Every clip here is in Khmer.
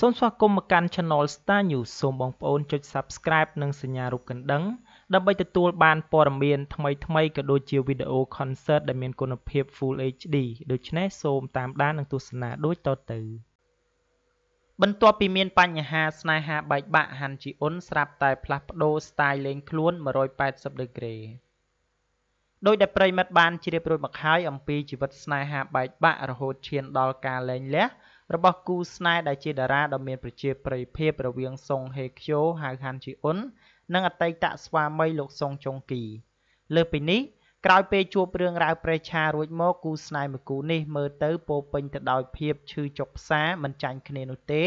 សូមស្វាគមន៍មកកាន់ Channel Star News សូមបងប្អូនចុច Subscribe និងសញ្ញារូបកណ្ដឹងដើម្បីទទួលបានព័ត៌មានថ្មីៗក៏ដូចជាវីដេអូ Concert ដែលមានគុណភាព Full HD ដូច្នេះសូមតាមដាននិងទស្សនាដូចតទៅបន្ទាប់ពីមានបញ្ហាស្នេហាបែកបាក់ហាន់ជីអ៊ុនស្រាប់តែផ្លាស់ប្ដូរ style លេងខ្លួន180ដឺក្រេដោយដែលប្រិមិត្តបានជ្រាបរួចមកហើយអំពីជីវិតស្នេហាបែកបាក់រហូតឈានដល់ការលែងលះ របស់គូស្នេហ៍ដែលជាតារាដ៏មានប្រជាប្រិយភាពរវាង សុង ហេខ្យូ ហៅ ហាន់ជីអ៊ុន និងអតីតស្វាមីលោក សុង ចុងគី លើពីនេះក្រោយពេលជួបរឿងរ៉ាវប្រេះឆារួចមកគូស្នេហ៍មួយគូនេះមើលទៅពោពេញទៅដោយភាពឈឺចុកផ្សាមិនចាញ់គ្នានោះទេ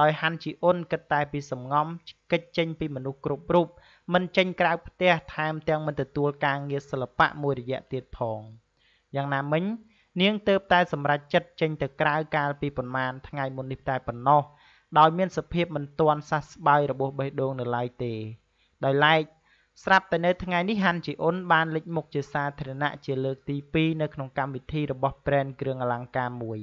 ដោយហាន់ជីអ៊ុនគិតតែពីសំងំកិច្ចចេញពីមនុស្សគ្រប់រូបមិនចេញក្រៅផ្ទះថែមទាំងមិនទទួលការងារសិល្បៈមួយរយៈទៀតផងយ៉ាងណាមិញ នាងទៅតែសម្រេចចិត្តចេញទៅក្រៅកាលពីប្រមាណថ្ងៃមុននេះតែប៉ុណ្ណោះដោយមានសភាពមិនទាន់សះស្បើយរបស់បេះដូងនៅឡើយទេ ដោយឡែកស្រាប់តែនៅថ្ងៃនេះហាន់ជីអ៊ុនបានលេចមុខជាសាធារណៈជាលើកទី2នៅក្នុងកម្មវិធីរបស់ brand គ្រឿងអលង្ការមួយ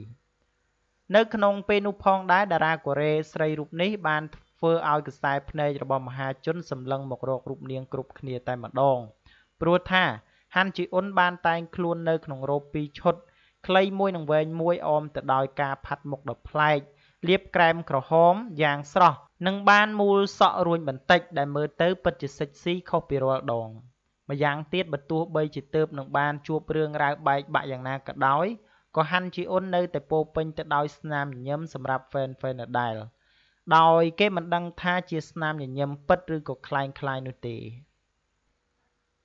នៅក្នុងពេលនោះផងដែរតារាកូរ៉េស្រីរូបនេះបានធ្វើឲ្យកសែភ្នែករបស់មហាជនសម្លឹងមករករូបនាងគ្រប់គ្នាតែម្ដងព្រោះថាហាន់ជីអ៊ុនបានតែងខ្លួននៅក្នុងរ៉ូប2ឈុត ខ្លីមួយនិងវែងមួយអមទៅដោយការផាត់មុខដ៏ប្លែកលាបក្រែមក្រហមយ៉ាងស្រស់និងបានមូលសក់រួញបន្តិចដែលមើលទៅពិតជាសិចស៊ីខុសពីរាល់ដងម្យ៉ាងទៀតបើទោះបីជាទៅនឹងបានជួបរឿងរ៉ាវបែកបាក់យ៉ាងណាក៏ដោយក៏ហាន់ជីអ៊ុននៅតែពោពេញទៅដោយស្នាមញញឹមសម្រាប់ fan fan ដដែលដោយគេមិនដឹងថាជាស្នាមញញឹមពិតឬក៏คล้ายคล้ายនោះទេ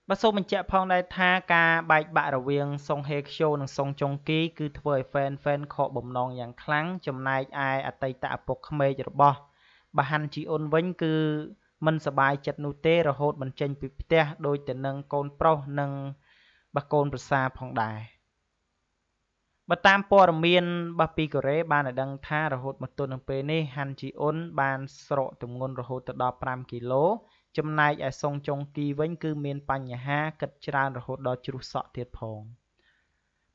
បាទសូមបញ្ជាក់ផងដែរថាការបែកបាក់រវាងសុងហេខ្យូនិងសុងចុងគីគឺធ្វើឲ្យ fan fan ខកបំណងយ៉ាងខ្លាំងចំណែកឯអតីតឪពុកក្មេករបស់បាហាន់ជីអ៊ុនវិញគឺមិនសบายចិត្តនោះទេរហូតមិនចេញពីផ្ទះដោយទៅនឹងកូនប្រុសនិងបកូនប្រសាផងដែរបើតាមព័ត៌មានរបស់ពីកូរ៉េបានឲ្យដឹងថារហូតមកទល់នឹងពេលនេះហាន់ជីអ៊ុនបានស្រកទម្ងន់រហូតទៅដល់5គីឡូ ចំណែកឯសុងចុងគីវិញគឺមានបញ្ហាគិតច្រើនរហូតដល់ជ្រុះសក់ទៀតផង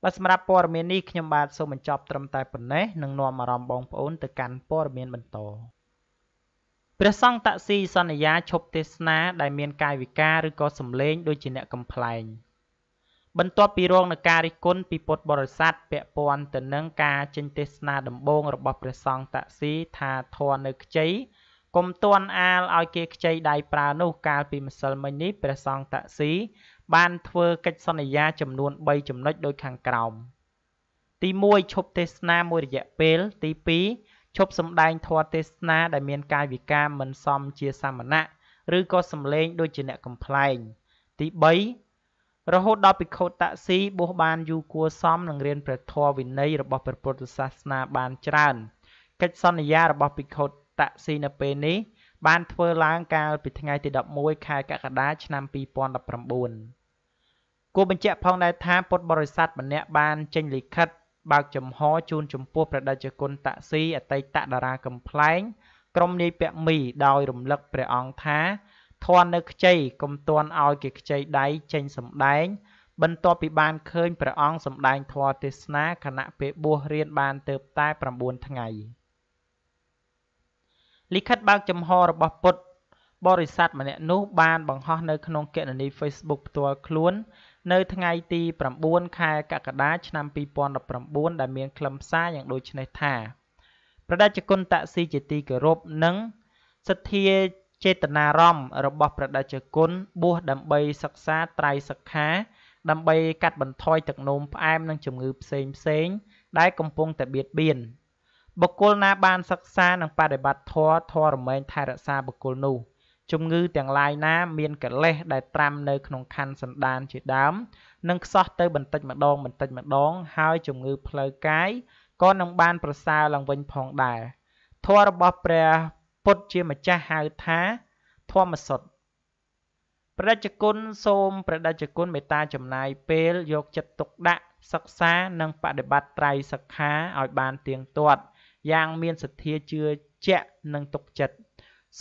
បាទសម្រាប់ព័ត៌មាននេះខ្ញុំបាទសូមបញ្ចប់ត្រឹមតែប៉ុណ្ណេះនឹងនាំអារម្មណ៍បងប្អូនទៅកាន់ព័ត៌មានបន្តព្រះសង្ឃតាក់ស៊ីសន្យាឈប់ទេសនាដែលមានកាយវិការឬក៏សម្លេងដូចជាអ្នកកំ pl ែងបន្ទាប់ពីរងនឹងការរិះគន់ពីពុទ្ធបរិស័ទពាក់ព័ន្ធទៅនឹងការចេញទេសនាដំបូងរបស់ព្រះសង្ឃតាក់ស៊ីថាធរនៅខ្ចី កុំទាន់អាលឲ្យគេខ្ចីដៃប្រើនោះកាលពីម្សិលមិញនេះព្រះសង្ឃតាក់ស៊ីបានធ្វើកិច្ចសន្យាចំនួន3ចំណុចដូចខាងក្រោមទី1ឈប់ទេសនាមួយរយៈពេល ទី2ឈប់សម្ដែងធម៌ទេសនាដែលមានកាយវិការមិនសមជាសាមណៈឬក៏សម្លេងដូចជាអ្នកកំ pl ែងទី3រហូតដល់ភិក្ខុតាក់ស៊ីបួសបានយូរគួរសមនឹងរៀនព្រះធម៌វិន័យរបស់ព្រះពុទ្ធសាសនាបានច្រើនកិច្ចសន្យារបស់ភិក្ខុ តាក់ស៊ីនៅពេលនេះ បានធ្វើឡើងកាលពីថ្ងៃទី11ខែកក្កដាឆ្នាំ2019គួរបញ្ជាក់ផងដែរថាពុទ្ធបរិស័ទម្នាក់បានចេញលិខិតបើកចំហជូនចំពោះព្រះតេជគុណតាក់ស៊ីអតីតតារាកំ pl ែងក្រុមនាយពាក់មីដោយរំលឹកព្រះអង្គថាធន់នៅខ្ចីកុំទាន់ឲ្យគេខ្ចីដៃចេញសម្ដែង បន្ទាប់ពីបានឃើញព្រះអង្គសម្ដែងធម៌ទេសនាគណៈពេលបួសរៀនបានទៅតែ9ថ្ងៃ។ លិខិតបើកចំហរបស់ពុទ្ធបរិស័ទម្នាក់នោះបានបង្ហោះនៅក្នុងគណនី Facebook ផ្ទាល់ខ្លួន នៅថ្ងៃទី9ខែកក្កដាឆ្នាំ2019ដែលមានខ្លឹមសារយ៉ាងដូចនេះថាប្រដេជគុណតាក់ស៊ីជាទីគោរពនិងសទ្ធាចេតនារមរបស់ប្រដេជគុណបួសដើម្បីសិក្សាត្រៃសិក្ខា ដើម្បីកាត់បន្ថយទឹកនោមផ្អែមនិងជំងឺផ្សេងផ្សេងដែលកំពុងតែបៀតបៀន បុគ្គលណាបានសិក្សានិងបដិបត្តិធម៌ធម៌រមែងថែរក្សាបុគ្គលនោះជំងឺទាំងឡាយណាមានកលេសដែលត្រាំនៅក្នុងខណ្ឌសន្តានជាដើមនឹងខ្សោះទៅបន្តិចម្ដងបន្តិចម្ដង ហើយជំងឺផ្លូវកាយក៏នឹងបានប្រសើរឡើងវិញផងដែរធម៌របស់ព្រះពុទ្ធជាម្ចាស់ហៅថាធម្មសុទ្ធព្រះដេចគុណសូមព្រះដេចគុណមេត្តាចំណាយពេលយកចិត្តទុកដាក់សិក្សានិងបដិបត្តិត្រៃសិក្ខាឲ្យបានទៀងទាត់ យ៉ាងមានសទ្ធាជឿជាក់និងទុកចិត្ត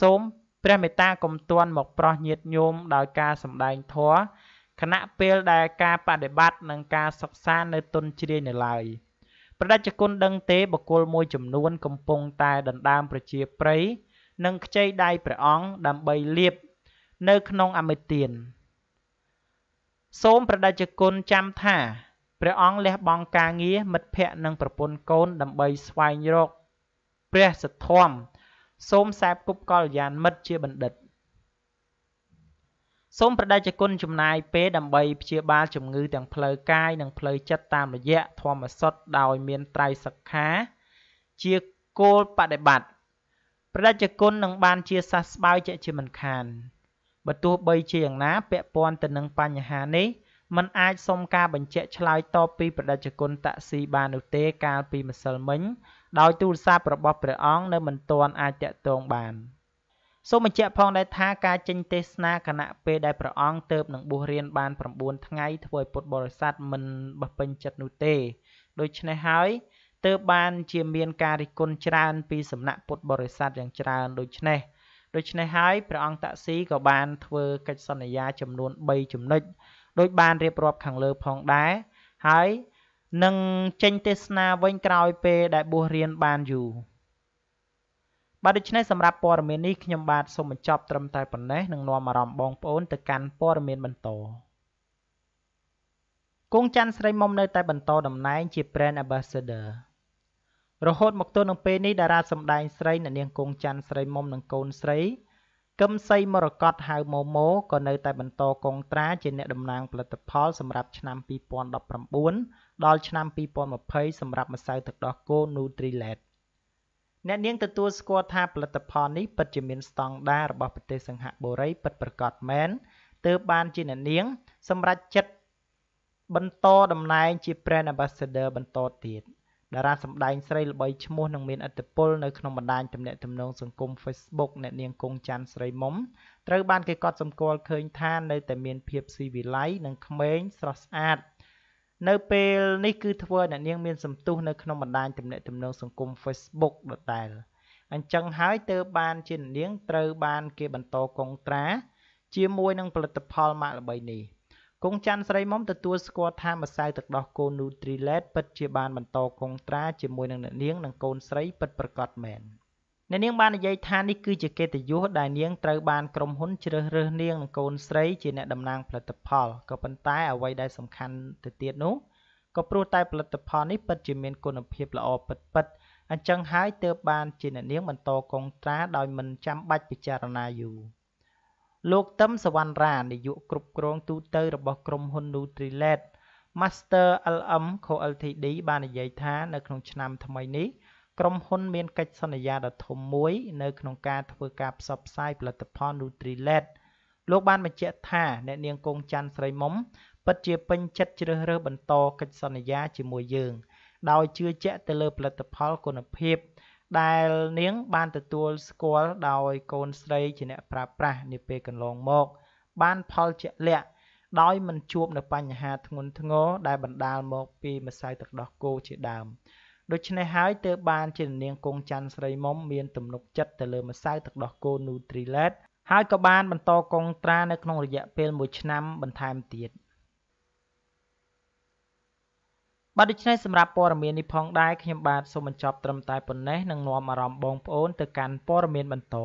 សូមព្រះមេត្តាកុំទាន់មកប្រោះញាតញោមដោយការសម្ដែងធម៌ខណៈពេលដែលការបដិបត្តិនិងការសិក្សានៅទុនជ្រាយនៅឡើយប្រដេជគុណដឹងទេបកគលមួយចំនួនកំពុងតែដណ្ដើមប្រជាប្រិយនិងខ្ចីដៃព្រះអង្គដើម្បីលៀបនៅក្នុងអមិទានសូមប្រដេជគុណចាំថា ព្រះអង្គលះបង់ការងារមិត្តភ័ក្តិនិងប្រពន្ធកូនដើម្បីស្វែងរកព្រះសទ្ធំសូមសែបគប់កល្យានមិត្តជាបណ្ឌិតសូមប្រដេជគុណចំណាយពេលដើម្បីព្យាបាលជំងឺទាំងផ្លូវកាយនិងផ្លូវចិត្តតាមរយៈធម្មសុទ្ធដោយមានត្រៃសិក្ខា ជាគោលបដិបត្តិប្រដេជគុណនឹងបានជាសះស្បើយជាជាមិនខានបើទោះបីជាយ៉ាងណាពាក់ព័ន្ធទៅនឹងបញ្ហានេះ มันអាចសុំការបញ្ជាក់ឆ្លើយតបពីប្រដេជគុណតាក់ស៊ីបាននោះទេកាលពីម្សិលមិញ ដោយទូរស័ព្ទរបស់ព្រះអង្គនៅមិនទាន់អាចតាក់ទងបានសូមបញ្ជាក់ផងដែរថាការចេញទេសនាគណៈពេលដែលព្រះអង្គទៅនឹងបួសរៀនបាន9ថ្ងៃធ្វើឲ្យពុទ្ធបរិស័ទមិនបះពេញចិត្តនោះទេដូច្នេះហើយទើបបានជាមានការរិះគន់ច្រើនពីសំណាក់ពុទ្ធបរិស័ទយ៉ាងច្រើនដូច្នេះដូច្នេះហើយព្រះអង្គតាក់ស៊ីក៏បានធ្វើកិច្ចសន្យាចំនួន3ចំណុច ដោយបានរៀបរាប់ខាងលើផងដែរហើយនឹងចេញទេសនាវិញក្រោយពេលដែលបួសរៀនបានយូរបាទដូច្នេះសម្រាប់ព័ត៌មាននេះខ្ញុំបាទសូមបញ្ចប់ត្រឹមតែប៉ុណ្ណេះនឹងនាំអារម្មណ៍បងប្អូនទៅកាន់ព័ត៌មានបន្តគង់ច័ន្ទស្រីមុំនៅតែបន្តតំណែងជា Brand Ambassador រហូតមកទល់នឹងពេលនេះតារាសម្ដែងស្រីអ្នកនាងគង់ច័ន្ទស្រីមុំនិងកូនស្រី កឹមសីមរកតហៅម៉ូម៉ូក៏នៅតែបន្តកងត្រាជាអ្នកតំណាងផលិតផលសម្រាប់ឆ្នាំ2019ដល់ឆ្នាំ2020សម្រាប់ម្សៅទឹកដោះគោ Nutrilett អ្នកនាងទទួលស្គាល់ថាផលិតផលនេះពិតជាមានស្តង់ដាររបស់ប្រទេសសិង្ហបុរីពិតប្រាកដមែនទើបបានជាអ្នកនាង សម្រេចចិត្តបន្តតំណែងជា Brand Ambassador បន្តទៀត។ តារាសម្ដែងស្រីល្បីឈ្មោះ និងមានឥទ្ធិពលនៅក្នុងបណ្ដាញទំនាក់ទំនងសង្គម Facebook អ្នកនាងគង់ច័ន្ទស្រីមុំ ត្រូវបានគេកត់សម្គាល់ឃើញថានៅតែមានភាពស៊ីវិល័យ និងក្មេងស្រស់ស្អាត នៅពេលនេះគឺធ្វើឲ្យអ្នកនាងមានសន្ទុះនៅក្នុងបណ្ដាញទំនាក់ទំនងសង្គម Facebook ដដែលអញ្ចឹងហើយទើបបានជាអ្នកនាងត្រូវបានគេបន្តកងត្រា ជាមួយនឹងផលិតផលម៉ាកល្បីនេះ។ គង់ច័ន្ទស្រីមុំទទួលស្គាល់ថាម្សៅទឹកដោះគោ Nutrilett ពិតជាបានបន្តកងត្រាជាមួយនឹងអ្នកនាងនិងកូនស្រីពិតប្រាកដមែនអ្នកនាងបាននិយាយថានេះគឺជាកិត្តិយសដែលនាងត្រូវបានក្រុមហ៊ុនជ្រើសរើសនាងនិងកូនស្រីជាអ្នកតំណាងផលិតផលក៏ប៉ុន្តែអ្វីដែលសំខាន់ទៅទៀតនោះក៏ព្រោះតែផលិតផលនេះពិតជាមានគុណភាពល្អពិតពិតអញ្ចឹងហើយទើបបានជាអ្នកនាងបន្តកងត្រាដោយមិនចាំបាច់ពិចារណាយូរ លោកទឹមសវណ្ណរានាយកគ្រប់គ្រងទូតរបស់ក្រុមហ៊ុន Nutrilett Master LM Co Ltd បាននិយាយថានៅក្នុងឆ្នាំថ្មីនេះក្រុមហ៊ុនមានកិច្ចសន្យាដ៏ធំមួយ នៅក្នុងការធ្វើការផ្សព្វផ្សាយផលិតផល Nutrilett លោកបានបញ្ជាក់ថាអ្នកនាងគង់ច័ន្ទស្រីមុំពិតជាពេញចិត្តជ្រើសរើសបន្តកិច្ចសន្យាជាមួយយើង ដោយជឿជាក់ទៅលើផលិតផលគុណភាព ដែលនាងបានទទួលស្គាល់ដោយកូនស្រីជាអ្នកប្រើប្រាស់នាពេលកន្លងមក បានផលជាក់លាក់ដោយមិនជួបនៅបញ្ហាធ្ងន់ធ្ងរដែលបណ្ដាលមកពីម្សៅទឹកដោះគោជាដើមដូច្នេះហើយទើបបានជានាងគង់ច័ន្ទស្រីមុំមានទំនុកចិត្តទៅលើម្សៅទឹកដោះគោ Nutrilett ហើយក៏បានបន្តកងត្រានៅក្នុងរយៈពេល1ឆ្នាំបន្ថែមទៀត។ បាទដូច្នេះសម្រាប់ព័ត៌មាននេះផងដែរខ្ញុំបាទសូមបញ្ចប់ត្រឹមតែប៉ុណ្ណេះនឹងនាំអារម្មណ៍បងប្អូនទៅកាន់ព័ត៌មានបន្ត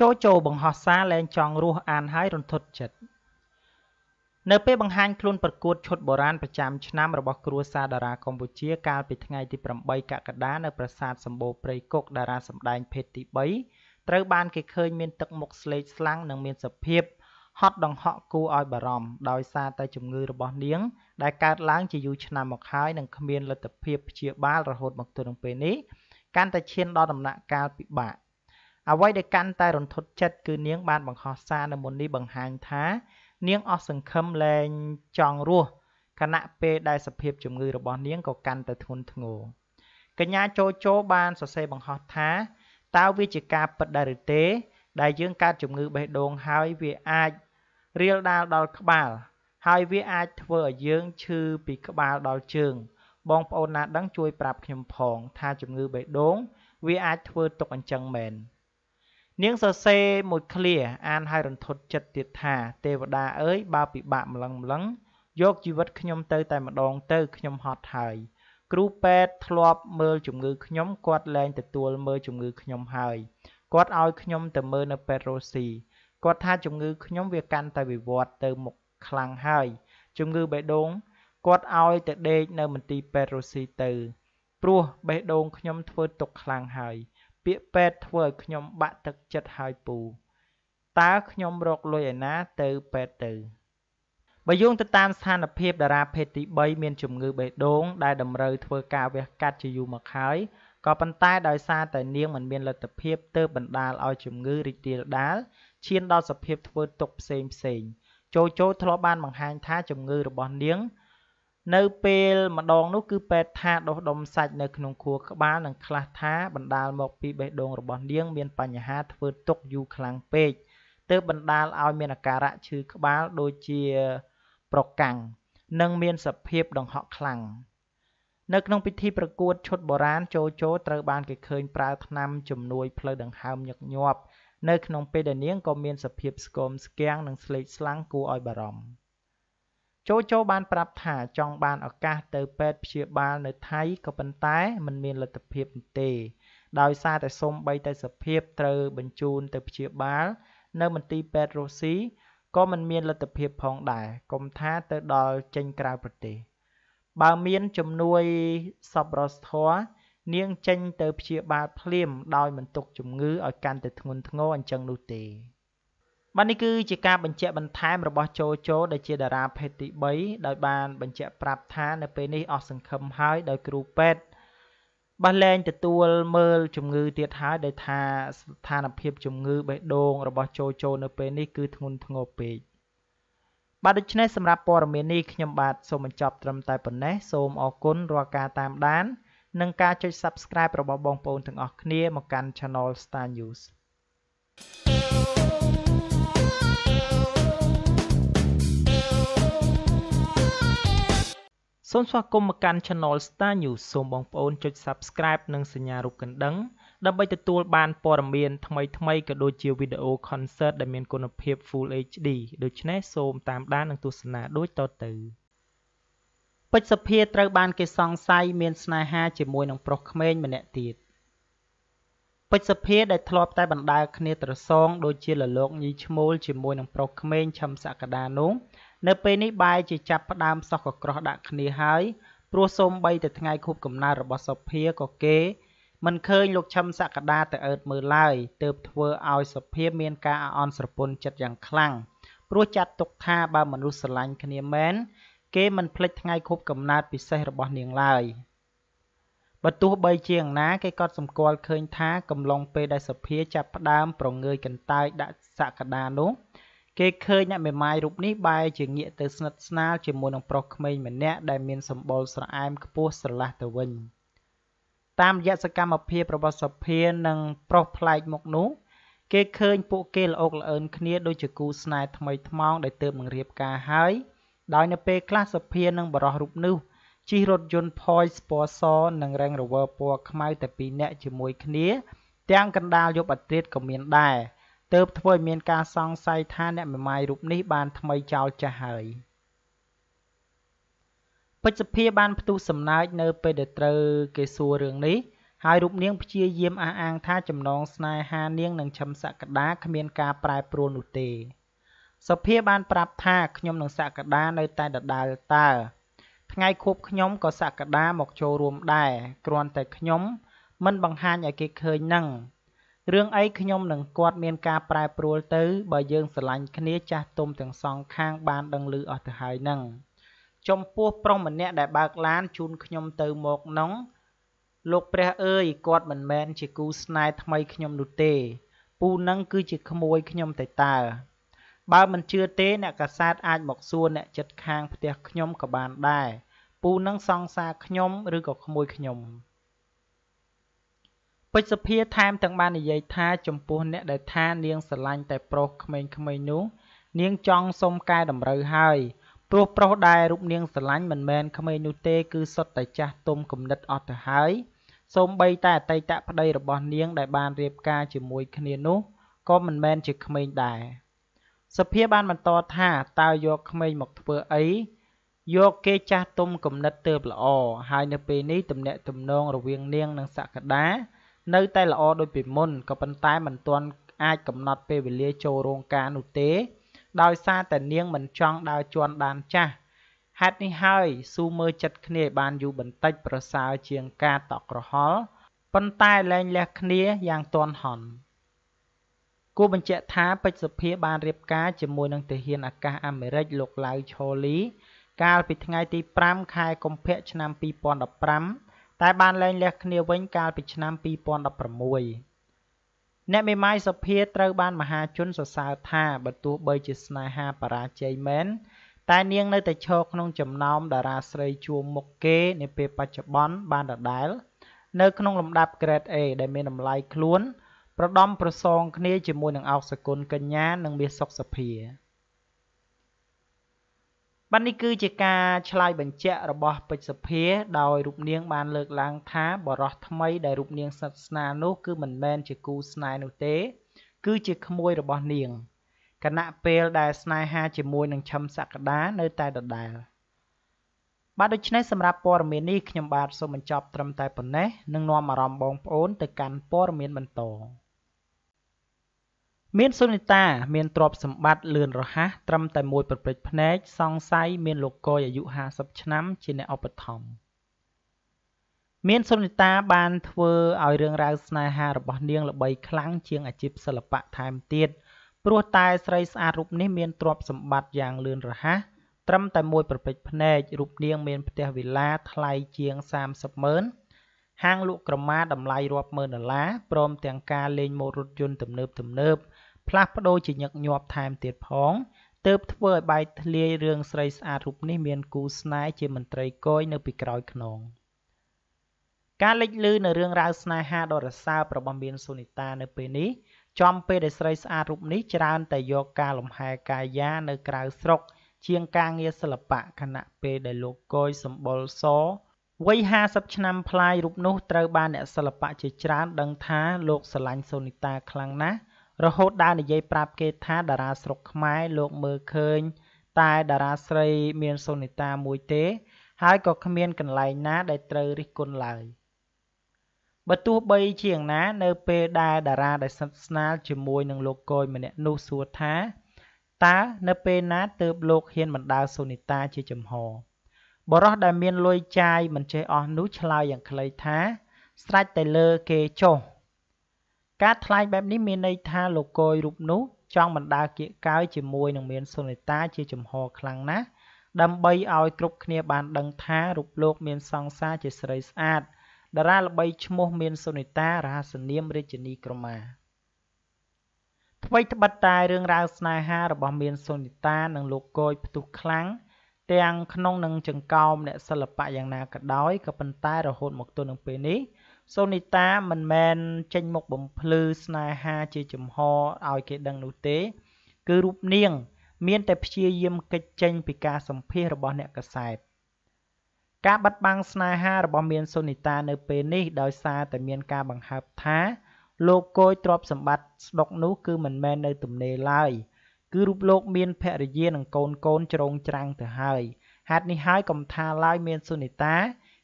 ចូលចូលបង្ហោះសារលែងចង់រស់អានហើយរន្ធត់ចិត្តនៅពេលបង្ហាញខ្លួនប្រកួតឈុតបុរាណប្រចាំឆ្នាំរបស់គ្រួសារតារាកម្ពុជាកាលពីថ្ងៃទី8កក្កដានៅប្រាសាទសម្បូរព្រៃគុកតារាសម្ដែងភេទទី3ត្រូវបានគេឃើញមានទឹកមុខស្លេកស្លាំងនិងមានសភាពហត់ដង្ហក់គួរឲ្យបារម្ភដោយសារតែជំងឺរបស់នាង ដែលកើតឡើងជាយូរឆ្នាំមកហើយនិងគ្មានលទ្ធភាពព្យាបាលរហូតមកទល់នឹងពេលនេះកាន់តែឈានដល់ដំណាក់កាលពិបាកអ្វីដែលកាន់តែរន្ធត់ចិត្តគឺនាងបានបង្ហោះសារនៅមុននេះបង្ហាញថា នាងអស់សង្ឃឹមលែងចង់រស់ខណៈពេលដែលសភាពជំងឺរបស់នាងក៏កាន់តែធ្ងន់ធ្ងរកញ្ញាចូលចូលបានសរសេរបង្ហោះថាតើវាជាការពិតដែរឬទេ ដែលយើងកើតជំងឺបេះដូងហើយវាអាចរាលដាលដល់ក្បាល ហើយវាអាចធ្វើឲ្យយើងឈឺពីក្បាលដល់ជើង បងប្អូនណាដឹងជួយប្រាប់ខ្ញុំផង ថាជំងឺបេះដូង វាអាចធ្វើទុកអញ្ចឹងមែននាងសរសេរមួយឃ្លាអានឲ្យរន្ធត់ចិត្តទៀតថា ទេវតាអើយបើពិបាកម្លឹងម្លឹងយកជីវិតខ្ញុំទៅតែម្ដងទៅខ្ញុំហត់ហើយគ្រូពេទ្យធ្លាប់មើលជំងឺខ្ញុំគាត់លែងទទួលមើលជំងឺខ្ញុំហើយគាត់ឲ្យខ្ញុំទៅមើលនៅពេទ្យរ៉ូស៊ីគាត់ថាជំងឺខ្ញុំវាកាន់តែវិវត្តទៅមុខ ខ្លាំងហើយជំងឺបេះដូងគាត់ឲ្យទៅដេកនៅមន្ទីរពេទ្យរ៉ូស៊ីទៅ ព្រោះបេះដូងខ្ញុំធ្វើទុកខ្លាំងហើយពាក្យពេទ្យធ្វើឲ្យខ្ញុំបាក់ទឹកចិត្តហើយពូតើខ្ញុំរកលុយឯណាទៅពេទ្យទៅបើយោងទៅតាមស្ថានភាពតារាភេទទី3មានជំងឺបេះដូងដែលតម្រូវធ្វើការវះកាត់ជាយូរមកហើយក៏ប៉ុន្តែដោយសារតែនាងមិនមានលទ្ធភាពទើបបណ្ដាលឲ្យជំងឺរីករាលដាលឈានដល់សភាពធ្វើទុកផ្សេងផ្សេង ជោជោធ្លាប់បានបង្ហាញថាជំងឺរបស់នាង នៅពេលម្ដងនោះគឺពេទ្យថាដុសដុំសាច់នៅក្នុងខួរក្បាលនិងខ្លះថាបណ្ដាលមកពីបេះដូងរបស់នាង មានបញ្ហាធ្វើទុកយូរខ្លាំងពេកទើបបណ្ដាលឲ្យមានអាការៈឈឺក្បាលដូចជាប្រកាំងនិងមានសភាពដង្ហក់ខ្លាំងនៅក្នុងពិធីប្រកួតឈុតបុរាណជោជោត្រូវបានគេឃើញប្រើថ្នាំជំនួយផ្លូវដង្ហើមញឹកញាប់ នៅក្នុងពេលដែលនាងក៏មានសភាពស្គមស្គាំងនិងស្លេកស្លាំងគួរឲ្យបារម្ភជោជោបានប្រាប់ថាចង់បានឱកាសទៅពេទ្យព្យាបាលនៅថៃក៏ប៉ុន្តែมันមានលទ្ធភាពទេ ដោយសារតែសូម្បីតែសភាពត្រូវបញ្ជូនទៅព្យាបាល នៅមន្ទីរពេទ្យរុស្ស៊ីក៏មិនមានលទ្ធភាពផងដែរកុំថាទៅដល់ចេញក្រៅប្រទេស បើមានជំនួយសប្បុរសធម៌ នាងចេញទៅព្យាបាលភ្លាមដោយមិនទុកជំងឺឲ្យកាន់តែធ្ងន់ធ្ងរអញ្ចឹងនោះទេបាទនេះគឺជាការបញ្ជាក់បន្ថែមរបស់ចូជូដែលជាតារាភេទទី3ដោយបានបញ្ជាក់ប្រាប់ថានៅពេលនេះអស់សង្ឃឹមហើយដោយគ្រូពេទ្យបាទលែងទទួលមើលជំងឺទៀតហើយដោយថាស្ថានភាពជំងឺបេះដូងរបស់ចូជូនៅពេលនេះគឺធ្ងន់ធ្ងរពេកបាទដូច្នេះសម្រាប់ព័ត៌មាននេះខ្ញុំបាទសូមបញ្ចប់ត្រឹមតែប៉ុណ្ណេះសូមអរគុណរាល់ការតាមដាន និងការចុច Subscribe របស់បងប្អូនទាំងអស់គ្នាមកកាន់ Channel Star News សូមស្វាគមន៍មកកាន់ Channel Star News សូមបងប្អូនចុច Subscribe និងសញ្ញារូបកណ្ដឹងដើម្បីទទួលបានព័ត៌មានថ្មីៗក៏ដូចជាវីដេអូ concert ដែលមានគុណភាព Full HD ដូច្នេះសូមតាមដាននិងទស្សនាដូចតទៅ ពេជ្រសភាត្រូវបានគេសង្ស័យមានស្នេហាជាមួយនឹងប្រុសក្មេងម្នាក់ទៀតពេជ្រសភាដែលធ្លាប់តែបណ្ដើរគ្នាត្រសងដូចជាលលោកញីឈ្មោលជាមួយនឹងប្រុសក្មេងឈឹមសក្តានោះនៅពេលនេះបែរជាចាប់ផ្ដើមសោះកក្រោះដាក់គ្នាហើយព្រោះសូម្បីតែថ្ងៃខួបកំណើតរបស់សុភាក៏គេមិនឃើញលោកឈឹមសក្តាទៅអើតមើលឡើយទើបធ្វើឲ្យសុភាមានការអន់ស្រពន់ចិត្តយ៉ាងខ្លាំងព្រោះចាត់ទុកថាបើមនុស្សស្រឡាញ់គ្នាមែន គេមិនភ្លេចថ្ងៃខួបកំណើតពិសេសរបស់នាងឡើយបើទោះបីជាយ៉ាងណាគេក៏សម្គាល់ឃើញថាកំឡុងពេលដែលសភាចាប់ផ្ដើមប្រងើយកន្តើយដាក់សក្តានោះគេឃើញអ្នកមេម៉ាយរូបនេះបែរជាងាកទៅស្និទ្ធស្នាលជាមួយនឹងប្រុសក្មេងម្នាក់ដែលមានសម្បុរស្រអែមខ្ពស់ស្រឡះទៅវិញតាមរយៈសកម្មភាពរបស់សភានិងប្រុសប្លែកមុខនោះគេឃើញពួកគេល្អោកល្អឿនគ្នាដូចជាគូស្នេហ៍ថ្មីថ្មោងដែលទើបនឹងរៀបការហើយ ដោយនៅពេលខ្លះសភានិងបរោះរូបនោះជិះរថយន្ត Porsche ពណ៌សនិង Range Rover ពណ៌ខ្មៅតែពីរនាក់ជាមួយគ្នា ទាំងកណ្ដាលយប់អាធ្រាត្រក៏មានដែរទើបធ្វើឲ្យមានការសង្ស័យថាអ្នកមេម៉ាយរូបនេះបានថ្មីចោលចាស់ហើយពេជ្រសភាបានផ្ទុះសំណើចនៅពេលដែលត្រូវគេសួររឿងនេះហើយរូបនាងព្យាយាមអះអាងថាចំណងស្នេហានាងនឹងឈឹមសក្តាគ្មានការប្រែប្រួលនោះទេ សុភាបានប្រាប់ថាខ្ញុំនឹងសក្តានៅតែដដាលតើថ្ងៃខួបខ្ញុំក៏សក្តាមកចូលរួមដែរគ្រាន់តែខ្ញុំ មិនបង្ហាញឲ្យគេឃើញនឹងរឿងអីខ្ញុំនឹងគាត់មានការប្រែប្រួលទៅ បើយើងស្រឡាញ់គ្នាចាស់ទុំទាំងសងខាងបានដឹងឮអស់ទៅហើយនឹងចំពោះប្រុសម្នាក់ដែលបើកឡានជូនខ្ញុំទៅមកនងលោកព្រះអើយគាត់មិនមែនជាគូស្នេហ៍ថ្មីខ្ញុំនោះទេ ពូនឹងគឺជាក្មួយខ្ញុំតែតើ បើមិនជឿទេអ្នកកាសែតអាចមកសួរអ្នកចិត្តខាងផ្ទះខ្ញុំក៏បានដែរពូនឹងសង្សារខ្ញុំឬក៏ក្មួយខ្ញុំពេជ្រសភាថែមទាំងបាននិយាយថាចំពោះអ្នកដែលថានាងស្រឡាញ់តែប្រុសក្មេងៗនោះ នាងចង់សុំកែតម្រូវហើយព្រោះប្រុសដែលរូបនាងស្រឡាញ់មិនមែនក្មេងនោះទេគឺសុទ្ធតែចាស់ទុំគំនិតអស់ទៅហើយសូម្បីតែអតីតប្តីរបស់នាងដែលបានរៀបការជាមួយគ្នានោះក៏មិនមែនជាក្មេងដែរ សភាបានបន្តថាតើយកក្មេងមកធ្វើអី យកគេចាស់ទុំគំនិតទើបល្អហើយនៅពេលនេះទំនាក់ទំនងរវាងនាងនិងសក្តា នៅតែល្អដូចពីមុនក៏ប៉ុន្តែមិនទាន់អាចកំណត់ពេលវេលាចូលរោងការនោះទេ ដោយសារតែនាងមិនចង់ដើរជាន់ដានចាស់ហេតុនេះហើយស៊ូមើលចិត្តគ្នាបានយូរបន្តិចប្រសើរជាងការតក់ក្រហល់ប៉ុន្តែលែងលះគ្នាយ៉ាងទាន់ហន់ គួរបញ្ជាក់ថា ពេជ្រសុភាបានរៀបការជាមួយនឹងទាហានអាកាសអាមេរិកលោក ឡាវ ឆូលី កាលពីថ្ងៃទី5ខែកុម្ភៈឆ្នាំ2015តែបានលែងលះគ្នាវិញកាលពីឆ្នាំ2016អ្នកមេម៉ាយសុភាត្រូវបានមហាជនសរសើរថាបើទោះបីជាស្នេហាបរាជ័យមែនតែនាងនៅតែឈរក្នុងចំណោមតារាស្រីជួរមុខគេនាពេលបច្ចុប្បន្នបានដដែល នៅក្នុងលំដាប់ Grade A ដែលមានតម្លៃខ្លួន ប្រដំប្រសងគ្នាជាមួយនឹងអោកសគុណកញ្ញានិងមាសសុកសភាបាទនេះគឺជាការឆ្លើយបញ្ជាក់របស់ពេជ្រសភា ដោយរូបនាងបានលើកឡើងថាបរោះថ្មីដែលរូបនាងសិទ្ធស្នានោះគឺមិនមែនជាគូស្នេហ៍នោះទេ គឺជាក្មួយរបស់នាងគណៈពេលដែលស្នេហាជាមួយនឹងឈឹមសក្តានៅតែដដែលបាទដូច្នេះសម្រាប់ព័ត៌មាននេះខ្ញុំបាទសូមបញ្ចប់ត្រឹមតែប៉ុណ្ណេះនឹងនាំអារម្មណ៍បងប្អូនទៅកាន់ព័ត៌មានបន្ត មានសុនីតា មានទ្រព្យសម្បត្តិលឿនរហ័សត្រឹមតែមួយប្រព្រឹត្តភ្នែក សង្ស័យមានលោកកយអាយុ50ឆ្នាំជាអ្នកឧបត្ថម្ភមានសុនីតាបានធ្វើឲ្យរឿងរ៉ាវស្នេហារបស់នាងល្បីខ្លាំងជាងអាជីពសិល្បៈថែមទៀតព្រោះតែស្រីស្អាតរូបនេះមានទ្រព្យសម្បត្តិយ៉ាងលឿនរហ័សត្រឹមតែមួយប្រពេចភ្នែករូបនាងមានផ្ទះវិឡាថ្លៃជាង30ម៉ឺនហាងលក់ក្រមាតម្លៃរាប់ម៉ឺនដុល្លារព្រមទាំងការលេងម៉ូតរថយន្តទំនើបទំនើប ផ្លាស់ប្ដូរជាញឹកញាប់ថែមទៀតផងទើបធ្វើឲ្យបែកធ្លាយរឿងស្រីស្អាតរូបនេះមានគូស្នេហ៍ជាមន្ត្រីគយនៅពីក្រោយខ្នងការលេចលឺនៅរឿងរ៉ាវស្នេហាដ៏រសើបរបស់មានសូនីតានៅពេលនេះចំពេលដែលស្រីស្អាតរូបនេះច្រើនតែយកការលំហែកាយានៅក្រៅស្រុក ជាងការងារសិល្បៈខណៈពេលដែលលោកកយសម្បុរសវ័យ50ឆ្នាំប្លាយរូបនោះត្រូវបានអ្នកសិល្បៈជាច្រើនដឹងថាលោកស្រឡាញ់សូនីតាខ្លាំងណាស់ រហូតដល់និយាយប្រាប់គេថាតារាស្រុកខ្មែរលោកមើលឃើញ តែតារាស្រីមានសូនីតាមួយទេ ហើយក៏គ្មានកន្លែងណាដែលត្រូវរិះគន់ឡើយបើទោះបីជាយ៉ាងណានៅពេលដែលតារាដែលស្និទ្ធស្នាលជាមួយនឹងលោកកយម្នាក់នោះសួរថាតើនៅពេលណាទើបលោកហ៊ានបណ្ដើរសូនីតាជាចំហបរោះដែលមានលុយចាយមិនចេះអស់នោះឆ្លើយយ៉ាងខ្លីថា ស្រេចតែលើគេចុះ ការថ្លែងបែបនេះមានន័យថាលោកកយរូបនោះ ចង់បណ្ដើរគៀកកើយជាមួយនឹងមានសុនីតាជាចំហខ្លាំងណាស់ដើម្បីឲ្យគ្រប់គ្នាបានដឹងថារូបលោកមានសង្សារជាស្រីស្អាតតារាល្បីឈ្មោះមានសុនីតារហស្សនាមរាជិនីក្រមាថ្មីត្បិតតែរឿងរ៉ាវស្នេហារបស់មានសុនីតានិងលោកកយផ្ទុះខ្លាំងទាំងក្នុងនឹងចង្កោមអ្នកសិល្បៈយ៉ាងណាក៏ដោយក៏ប៉ុន្តែរហូតមកទល់នឹងពេលនេះ សូនីតាមិនមែនចេញមុខបំភ្លឺស្នេហាជាចំហឲ្យគេដឹងនោះទេ គឺរូបនាង មានតែព្យាយាមកិច្ចចេញពីការសម្ភាសរបស់អ្នកកសែតការបាត់បង់ស្នេហារបស់មានសូនីតានៅពេលនេះដោយសារតែមានការបង្ហើបថាលោកគយទ្រព្យសម្បត្តិស្ដុកនោះគឺមិនមែននៅទំនេរឡើយ គឺរូបលោកមានភរិយានិងកូនកូនច្រងច្រាំងទៅហើយហេតុនេះហើយកំថាឡើយមានសូនីតា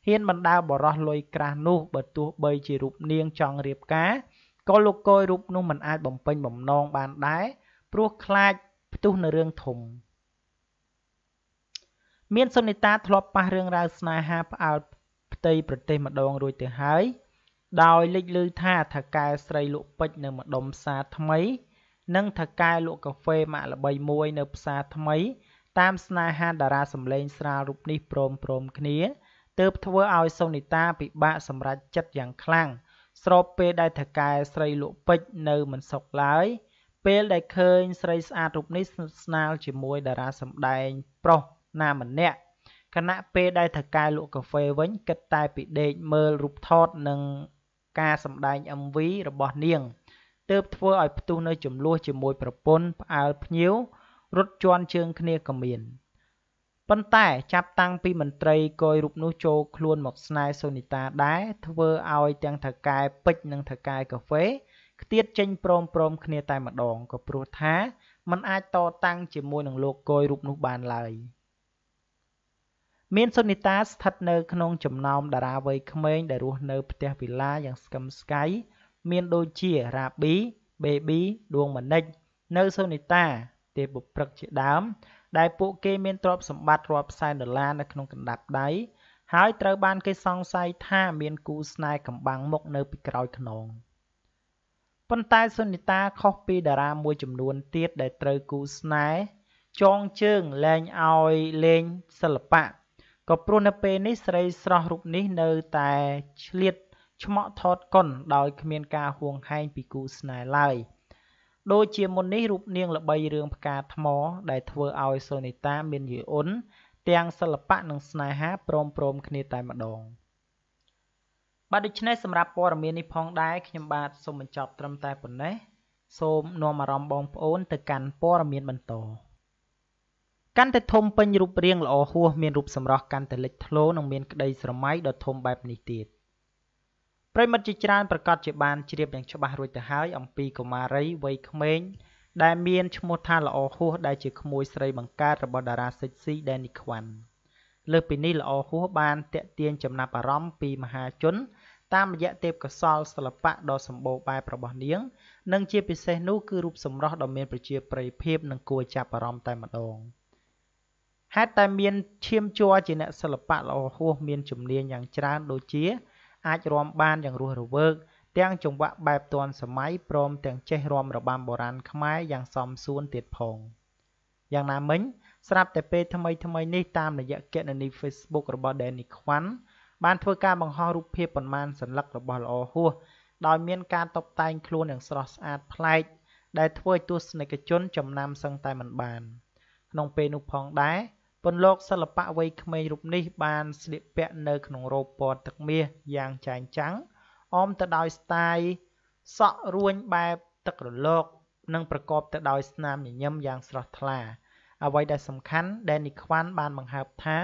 ហ៊ានបណ្ដាបរោះលុយក្រាស់នោះបើទោះបីជារូបនាងចង់រៀបការក៏លោកកយរូបនោះមិនអាចបំពេញបំណងបានដែរព្រោះខ្លាចផ្ទុះនៅរឿងធំមានសុនីតាធ្លាប់ប៉ះរឿងរ៉ាវស្នេហាផ្អើលផ្ទៃប្រទេសម្ដងរួចទៅហើយដោយលេចលឺថាថកែស្រីលក់ពេជ្រនៅម្ដុំផ្សារថ្មី និងថកែលក់កាហ្វេម៉ាក់ល្បីមួយនៅផ្សារថ្មី តាមស្នេហាតារាសម្លេងស្រាលរូបនេះព្រមព្រមគ្នា ទើបធ្វើឲ្យសូនីតាពិបាកសម្រេចចិត្តយ៉ាងខ្លាំង ស្របពេលដែលថកែស្រីលក់ពេជ្រនៅមិនសុខឡើយ ពេលដែលឃើញស្រីស្អាតរូបនេះស្និទ្ធស្នាលជាមួយតារាសម្ដែងប្រុសណាម្នាក់ខណៈពេលដែលថកែលក់កាហ្វេវិញគិតតែពីដេកមើលរូបថតនិងការសម្ដែង MV របស់នាងទើបធ្វើឲ្យផ្ទុះនៅចំនួនជាមួយប្រពន្ធផ្អើលភ្ញៀវរត់ជន់ជើងគ្នាក៏មាន។ ប៉ុន្តែចាប់តាំងពីមន្ត្រីកយរូបនោះចូលខ្លួនមកស្នេហ៍សូនីតាដែរធ្វើឲ្យទាំងថកែពេជ្រនិងថកែកាហ្វេខ្ទាតចេញព្រមព្រមគ្នាតែម្ដងក៏ព្រោះថាมันអាចតតាំងជាមួយនឹងលោកកយរូបនោះបានឡើយមានសុនីតាស្ថិតនៅក្នុងចំណោមតារាវ័យក្មេងដែលរស់នៅផ្ទះវិឡាយ៉ាងស្កឹមស្កៃមានដូចជារ៉ាប៊ី Baby ដួងមនិចនៅសុនីតាទេពបុព្រឹកជាដើម ដែលពួកគេមានទ្រព្យសម្បត្តិរាប់សែនដុល្លារនៅក្នុងកណ្ដាប់ដៃ ហើយត្រូវបានគេសង្ស័យថាមានគូស្នេហ៍កំបាំងមុខនៅពីក្រោយខ្នងប៉ុន្តែសុនីតាខុសពីតារាមួយចំនួនទៀតដែលត្រូវគូស្នេហ៍ចងជើងលែងឲ្យលេងសិល្បៈក៏ព្រោះនៅពេលនេះស្រីស្រស់រូបនេះនៅតែឆ្លៀតឆ្មក់ថតកុនដោយគ្មានការហួងហែងពីគូស្នេហ៍ឡើយ ដូចជាមុននេះរូបនាងល្បីរឿងផ្កាថ្ម ដែលធ្វើឲ្យសូនីតាមានយាយអ៊ុនទាំងសិល្បៈនិងស្នេហាព្រមព្រមគ្នាតែម្ដងបាទដូច្នេះសម្រាប់ព័ត៌មាននេះផងដែរខ្ញុំបាទសូមបញ្ចប់ត្រឹមតែប៉ុណ្ណេះសូមនាំអារម្មណ៍បងប្អូនទៅកាន់ព័ត៌មានបន្តកាន់តែធំពេញរូបរាងល្អហួសមានរូបសម្រស់កាន់តែលេចធ្លោនិងមានក្តីស្រមៃដ៏ធំបែបនេះទៀត ប្រិមិត្តជាច្រើនប្រកាសជាបានជ្រាបយ៉ាងច្បាស់រួចទៅហើយអំពីកុមារីវ័យក្មេងដែលមានឈ្មោះថាល្អហួសដែលជាក្មួយស្រីបង្កើតរបស់តារាសិចស៊ីដេនីខ្វាន់លើសពីនេះល្អហួសបានតាក់ទាញចំណាប់អារម្មណ៍ពីមហាជន តាមរយៈទេពកោសលសិល្បៈដ៏សម្បូរបែបរបស់នាង និងជាពិសេសនោះគឺរូបសម្រស់ដ៏មានប្រជាប្រិយភាពនិងគួរចាប់អារម្មណ៍តែម្ដងហេតុតែមានឈាមជ័រជាអ្នកសិល្បៈល្អហួសមានជំនាញយ៉ាងច្រើនដូចជា អាចរាំបានយ៉ាងរស់រវើក ទាំងចង្វាក់បែបទាន់សម័យព្រមទាំងចេះរាំរបាំបុរាណខ្មែរយ៉ាងសមសួនទៀតផងយ៉ាងណាមិញស្រាប់តែពេលថ្មីថ្មីនេះតាមរយៈគណនី Facebook របស់ Danny Kwan បានធ្វើការបង្ហោះរូបភាពប៉ុន្មានសន្លឹករបស់ល្អហួសដោយមានការតុបតែងខ្លួនយ៉ាងស្រស់ស្អាតប្លែកដែលធ្វើឲ្យទស្សនិកជនចំណាំសឹងតែមិនបាន ក្នុងពេលនោះផងដែរ ពន្លកសិល្បៈវ័យក្មេងរូបនេះបានស្លៀកពាក់នៅក្នុងរ៉ូបពណ៌ទឹកមាសយ៉ាងចែងចាំងអមទៅដោយស្ទាយសក់រួញបែបទឹករលក និងប្រកបទៅដោយស្នាមញញឹមយ៉ាងស្រស់ថ្លា អ្វីដែលសំខាន់ដែលនីខ្វាន់បានបង្ហើបថា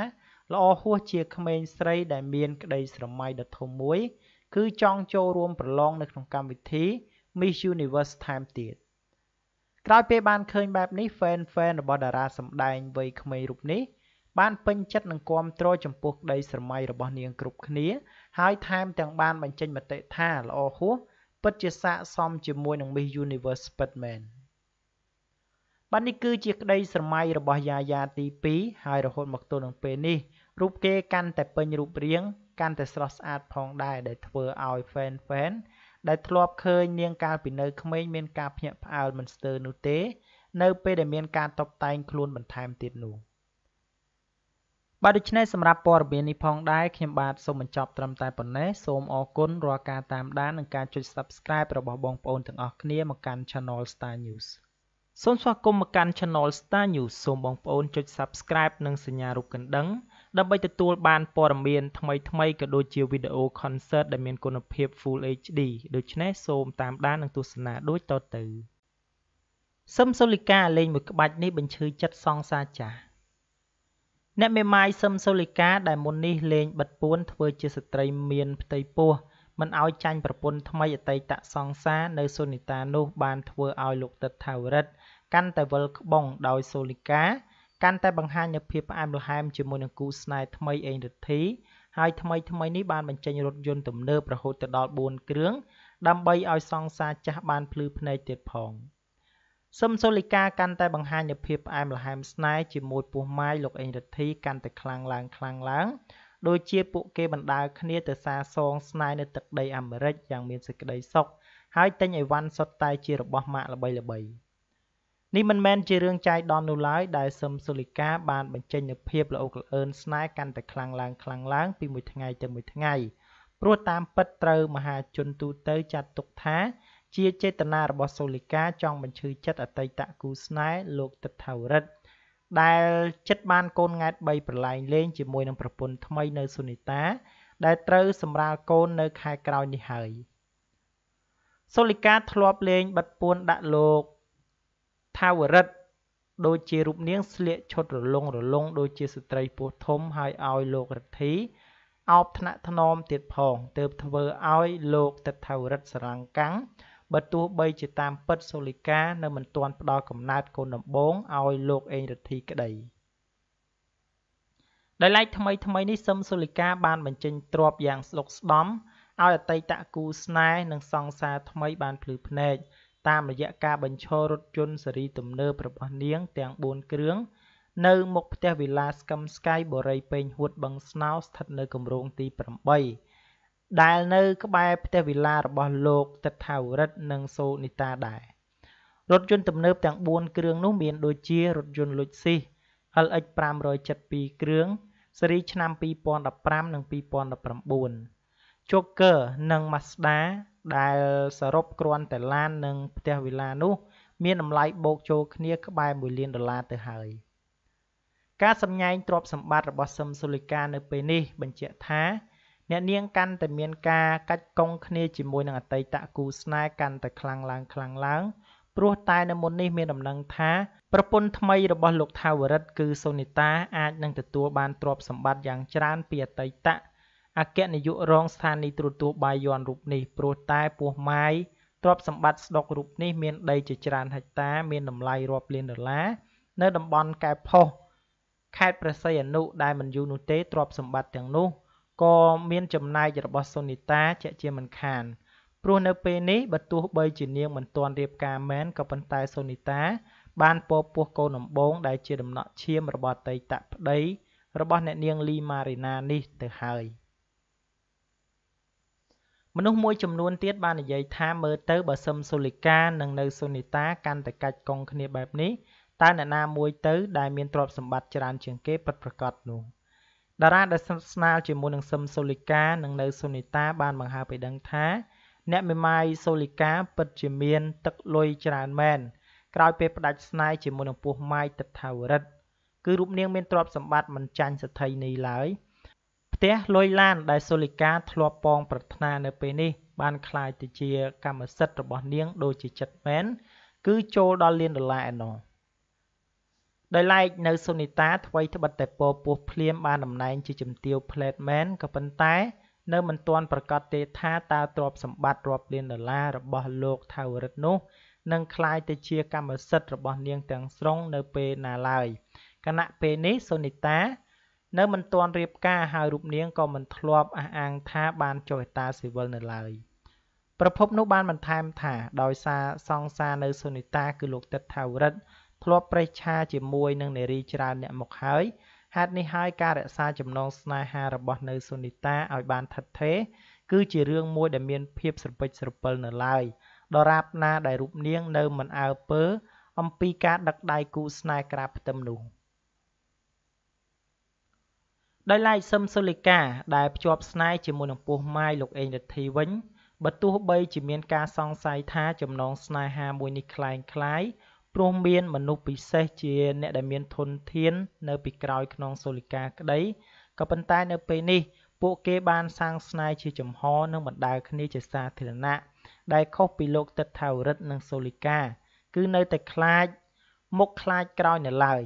ល្អហួសជាក្មេងស្រីដែលមានក្តីស្រមៃដ៏ធំមួយ គឺចង់ចូលរួមប្រឡងនៅក្នុងកម្មវិធី Miss Universe ថែមទៀត ក្រោយពេលបានឃើញបែបនេះ fan fan របស់តារាសម្ដែងវ័យក្មេងរូបនេះបានពេញចិត្តនិងគាំទ្រចំពោះក្តីស្រមៃរបស់នាងគ្រប់គ្នា ហើយថែមទាំងបានបញ្ចេញមតិថាល្អហួសពិតជាស័ក្តិសមជាមួយនឹង Miss Universe ពិតមែនបាទនេះគឺជាក្តីស្រមៃរបស់យ៉ាយ៉ាទី2ហើយរហូតមកទល់នឹងពេលនេះរូបគេកាន់តែពេញរូបរាងកាន់តែស្រស់ស្អាតផងដែរដែលធ្វើឲ្យ fan fan ដែលធ្លាប់ឃើញនាងកាលពីនៅក្មេងមានការភ្ញាក់ផ្អើលមិនស្ទើរនោះទេ នៅពេលដែលមានការតបតែងខ្លួនបន្ថែមទៀតនោះបាទដូច្នេះសម្រាប់ព័ត៌មាននេះផងដែរខ្ញុំបាទសូមបញ្ចប់ត្រឹមតែប៉ុណ្ណេះសូមអរគុណរាល់ការតាមដាននិងការចុច Subscribe របស់បងប្អូនទាំងអស់គ្នាមកកាន់ Channel Star News សូមស្វាគមន៍មកកាន់ Channel Star News សូមបងប្អូនចុច Subscribe និងសញ្ញារូបកណ្ដឹង ដើម្បីទទួលបានព័ត៌មានថ្មីៗក៏ដូចជាវីដេអូ concert ដែលមានគុណភាព Full HD ដូច្នេះសូមតាមដាននិងទស្សនាដូចតទៅសឹមសូលីកាលេងមួយក្បាច់នេះបញ្ឈឺចិត្តសងសាចាស់អ្នកមេម៉ាយសឹមសូលីកាដែលមុននេះលេងបិទពួនធ្វើជាស្ត្រីមានផ្ទៃពោះមិនឲ្យចាញ់ប្រពន្ធថ្មីអតីតសង្សារនៅសូនីតានោះបានធ្វើឲ្យលោកទឹកថាវរិទ្ធកាន់តែវិលក្បងដោយសូលីកា កាន់តែបង្ហាញនូវភាពផ្អែមល្ហែមជាមួយនឹងគូស្នេហ៍ថ្មីអេង រិទ្ធី ហើយថ្មីថ្មីនេះបានបញ្ចេញរថយន្តទំនើបរហូតដល់ 4 គ្រឿង ដើម្បីឲ្យសង្សារចាស់បានភ្លឺភ្នែកទៀតផង។សឹមសូលីកាកាន់តែបង្ហាញនូវភាពផ្អែមល្ហែមស្នេហ៍ជាមួយពោះម៉ាយលោកអេងរិទ្ធីកាន់តែខ្លាំងឡើងខ្លាំងឡើងដូចជាពួកគេបណ្ដាលគ្នាទៅសារសងស្នេហ៍នៅទឹកដីអាមេរិកយ៉ាងមានសេចក្តីសុខហើយទិញអីវ៉ាន់សុទ្ធតែជារបស់ម៉ាកល្បីល្បី នេះមិនមែនជារឿងចាយដំនោះឡើយដែលសឹមសូលីកាបានបញ្ចេញនូវភាពល្អកលអឿនស្នេហ៍កាន់តែខ្លាំងឡើងខ្លាំងឡើងពីមួយថ្ងៃទៅមួយថ្ងៃព្រោះតាមពិតត្រូវមហាជនទូទៅចាត់ទុកថា ជាចេតនារបស់សូលីកាចង់បញ្ឈឺចិត្តអតីតគូស្នេហ៍លោកទឹកថាវរិទ្ធដែលចិត្តបានកូនង៉ែត3ប្រឡែងលេងជាមួយនឹងប្រពន្ធថ្មីនៅសុនីតា ដែលត្រូវសម្រាលកូននៅខែក្រោយនេះហើយសូលីកាធ្លាប់លេងបិទពួនដាក់លោក ថាវរិទ្ធដូចជារូបនាងស្លៀកឈុតរលុងរលុងដូចជាស្ត្រីពោះធំហើយឲ្យលោករទ្ធីអោបថ្នាក់ថ្នមទៀតផងទើបធ្វើឲ្យលោកទឹកថាវរិទ្ធសរងកាំងបើទោះបីជាតាមពិតសូលីកានៅមិនទាន់ផ្ដល់កំណើតកូនដំបូងឲ្យលោកអេងរទ្ធីក្តីដោយឡែកថ្មីថ្មីនេះសឹមសូលីកាបានបញ្ចេញទ្រព្យយ៉ាងស្ដុកស្ដំឲ្យអតីតគូស្នេហ៍និងសង្សារថ្មីបានភ្លឺភ្នែក តាមរយៈការបញ្ឈររថយន្តស៊េរីទំនើបរបស់នាងទាំង4គ្រឿងនៅមុខផ្ទះវិឡាស្កឹមស្កាយបូរីពេញហួតបឹងស្នោស្ថិតនៅគម្រោងទី8ដែលនៅក្បែរផ្ទះវិឡារបស់លោកទិដ្ឋាវរិទ្ធនិងសូនីតាដែររថយន្តទំនើបទាំង4គ្រឿងនោះមានដូចជារថយន្តលុចស៊ីស LX 572គ្រឿងស៊េរីឆ្នាំ2015និង2019 Joker និង Mazda ដែលសរុបគ្រាន់តែឡាននិងផ្ទះវិឡានោះ មានតម្លៃបូកចូលគ្នាក្បែរ1លានដុល្លារទៅហើយការសម្ញែងទ្រព្យសម្បត្តិរបស់សឹមសូលីកានៅពេលនេះបញ្ជាក់ថាអ្នកនាងកាន់តែមានការកាច់កុងគ្នាជាមួយនឹងអតីតគូស្នេហ៍កាន់តែខ្លាំងឡើងខ្លាំងឡើងព្រោះតែនៅមុននេះមានដំណឹងថាប្រពន្ធថ្មីរបស់លោកថាវរិទ្ធគឺសូនីតាអាចនឹងទទួលបានទ្រព្យសម្បត្តិយ៉ាងច្រើនពីអតីត អគ្គនាយករងស្ថានីយទូរទស្សន៍បាយ័នរូបនេះព្រោះតែពោះម៉ាយទ្រព្យសម្បត្តិស្ដុករូបនេះមានដីជាច្រើនហិកតាមានតម្លៃរាប់លានដុល្លារនៅតំបន់កែបផុសខេត្តព្រះសីហនុដែលមិនយូរនោះទេទ្រព្យសម្បត្តិទាំងនោះក៏មានចំណែករបស់សូនីតាជាជាមិនខានព្រោះនៅពេលនេះបើទោះបីជានាងមិនទាន់រៀបការមែនក៏ប៉ុន្តែសូនីតា បានពពោះកូនដំបងដែលជាដំណក់ឈាមរបស់អតីតប្តីរបស់អ្នកនាងលីម៉ារីណានេះទៅហើយ មនុស្សមួយចំនួនទៀតបាននិយាយថាមើលទៅបើសឹមសូលីកានិងនៅសូនីតាកាន់តែកាច់កងគ្នាបែបនេះតើអ្នកណាមួយទៅដែលមានទ្រព្យសម្បត្តិច្រើនជាងគេពិតប្រាកដនោះតារាដែលស្នាលជាមួយនឹងសឹមសូលីកានិងនៅសូនីតាបានបង្ហើបឲ្យដឹងថាអ្នកមេម៉ាយសូលីកាពិតជាមានទឹកលុយច្រើនមែនក្រោយពេលផ្ដាច់ស្នេហ៍ជាមួយនឹងពោះម៉ាយទឹកថាវរិទ្ធគឺរូបនាងមានទ្រព្យសម្បត្តិមិនចាញ់សទ្ធិនេះឡើយ ផ្ទះលុយឡានដែលសូលីកាធ្លាប់ពងប្រាថ្នានៅពេលនេះបានคล้ายទៅជាកម្មសិទ្ធិរបស់នាងដូចជាចិត្តមែនគឺចូលដល់លានដុល្លារឯណោះដោយឡែកនៅសូនីតាថ្វីត្បិតតែពពោះភ្លាមបានតំណែងជាជំទាវផ្លេតមែនក៏ប៉ុន្តែនៅមិនទាន់ប្រកាសទេថាតើទ្រព្យសម្បត្តិរាប់លានដុល្លាររបស់លោកថាវរិទ្ធនោះនឹងคล้ายទៅជាកម្មសិទ្ធិរបស់នាងទាំងស្រុងនៅពេលណាឡើយគណៈពេលនេះសូនីតា នៅមិនទាន់រៀបការហើយរូបនាងក៏មិនធ្លាប់អះអាងថាបានចុះហេតាស៊ីវិលនៅឡើយប្រភពនោះបានបន្ថែមថាដោយសារសង្សារនៅសូនីតាគឺលោកទឹកថាវរិទ្ធធ្លាប់ប្រេះឆាជាមួយនឹងនារីច្រើនអ្នកមកហើយហេតុនេះហើយការរក្សាចំណងស្នេហារបស់នៅសូនីតាឲ្យបានថិតថេរគឺជារឿងមួយដែលមានភាពស្រពេចស្រពិលនៅឡើយដរាបណាដែលរូបនាងនៅមិនអើពើអំពីការដឹកដៃគូស្នេហ៍ក្រាបផ្ទឹមនោះ ដោយឡែកសឹមសូលីកាដែលភ្ជាប់ស្នេហ៍ជាមួយនឹងពោះម៉ាយលោកអេងរិទ្ធីវិញបើទោះបីជាមានការសង្ស័យថាចំណងស្នេហាមួយនេះคล้ายคล้ายព្រោះមានមនុស្សពិសេសជាអ្នកដែលមានធនធាននៅពីក្រោយខ្នងសូលីកាក្តីក៏ប៉ុន្តែនៅពេលនេះពួកគេបានសាងស្នេហ៍ជាចំហនិងបណ្ដាលគ្នាជាសាធារណៈដែលខុសពីលោកទិដ្ឋាវរិទ្ធនិងសូលីកាគឺនៅតែខ្លាចមុខខ្លាចក្រោយនៅឡើយ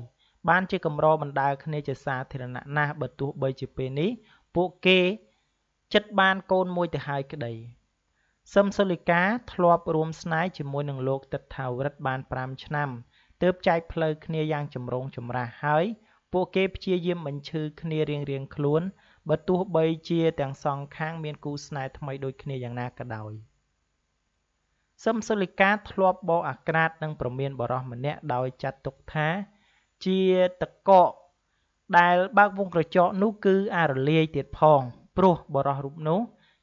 បានជាកម្របណ្ដាលគ្នាជាសាធារណៈណាស់បើទោះបីជាពេលនេះ ពួកគេចិត្តបានកូនមួយទៅហើយក្តីសឹមសូលីកាធ្លាប់រួមស្នេហ៍ជាមួយនឹងលោកទិដ្ឋាវរិទ្ធបាន5ឆ្នាំទើបចែកផ្លូវគ្នាយ៉ាងចម្រូងចម្រាសហើយពួកគេព្យាយាមបញ្ឈឺគ្នារៀងៗខ្លួនបើទោះបីជាទាំងសងខាងមានគូស្នេហ៍ថ្មីដូចគ្នាយ៉ាងណាក៏ដោយសឹមសូលីកាធ្លាប់បោអាក្រាតនឹងប្រមានបរោះម្នាក់ដោយចាត់ទុកថា ជាតកកដែលបើកវងក្រចកនោះគឺអារលាយទៀតផងព្រោះបរោះរូបនោះ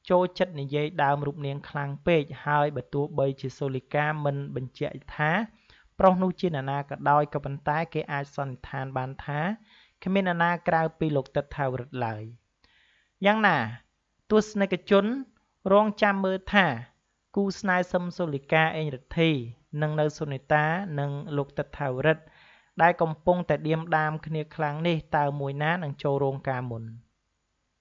ចូលចិត្តនិយាយដើមរូបនាងខ្លាំងពេកហើយបើទោះបីជាសូលីកាមិនបញ្ជាក់ថាប្រុសនោះជានរណាក៏ដោយក៏ប៉ុន្តែគេអាចសន្និដ្ឋានបានថាគ្មាននរណាក្រៅពីលោកទឹកថាវរិទ្ធឡើយយ៉ាងណា ទស្សនិកជនរងចាំមើលថាគូស្នេហ៍សឹមសូលីកាអេងរិទ្ធី និងនៅសុនីតានិងលោកទឹកថាវរិទ្ធ ដែលកំពុងតែដៀមដាមគ្នាខ្លាំងនេះតើមួយណានឹងចូលរោងការមុន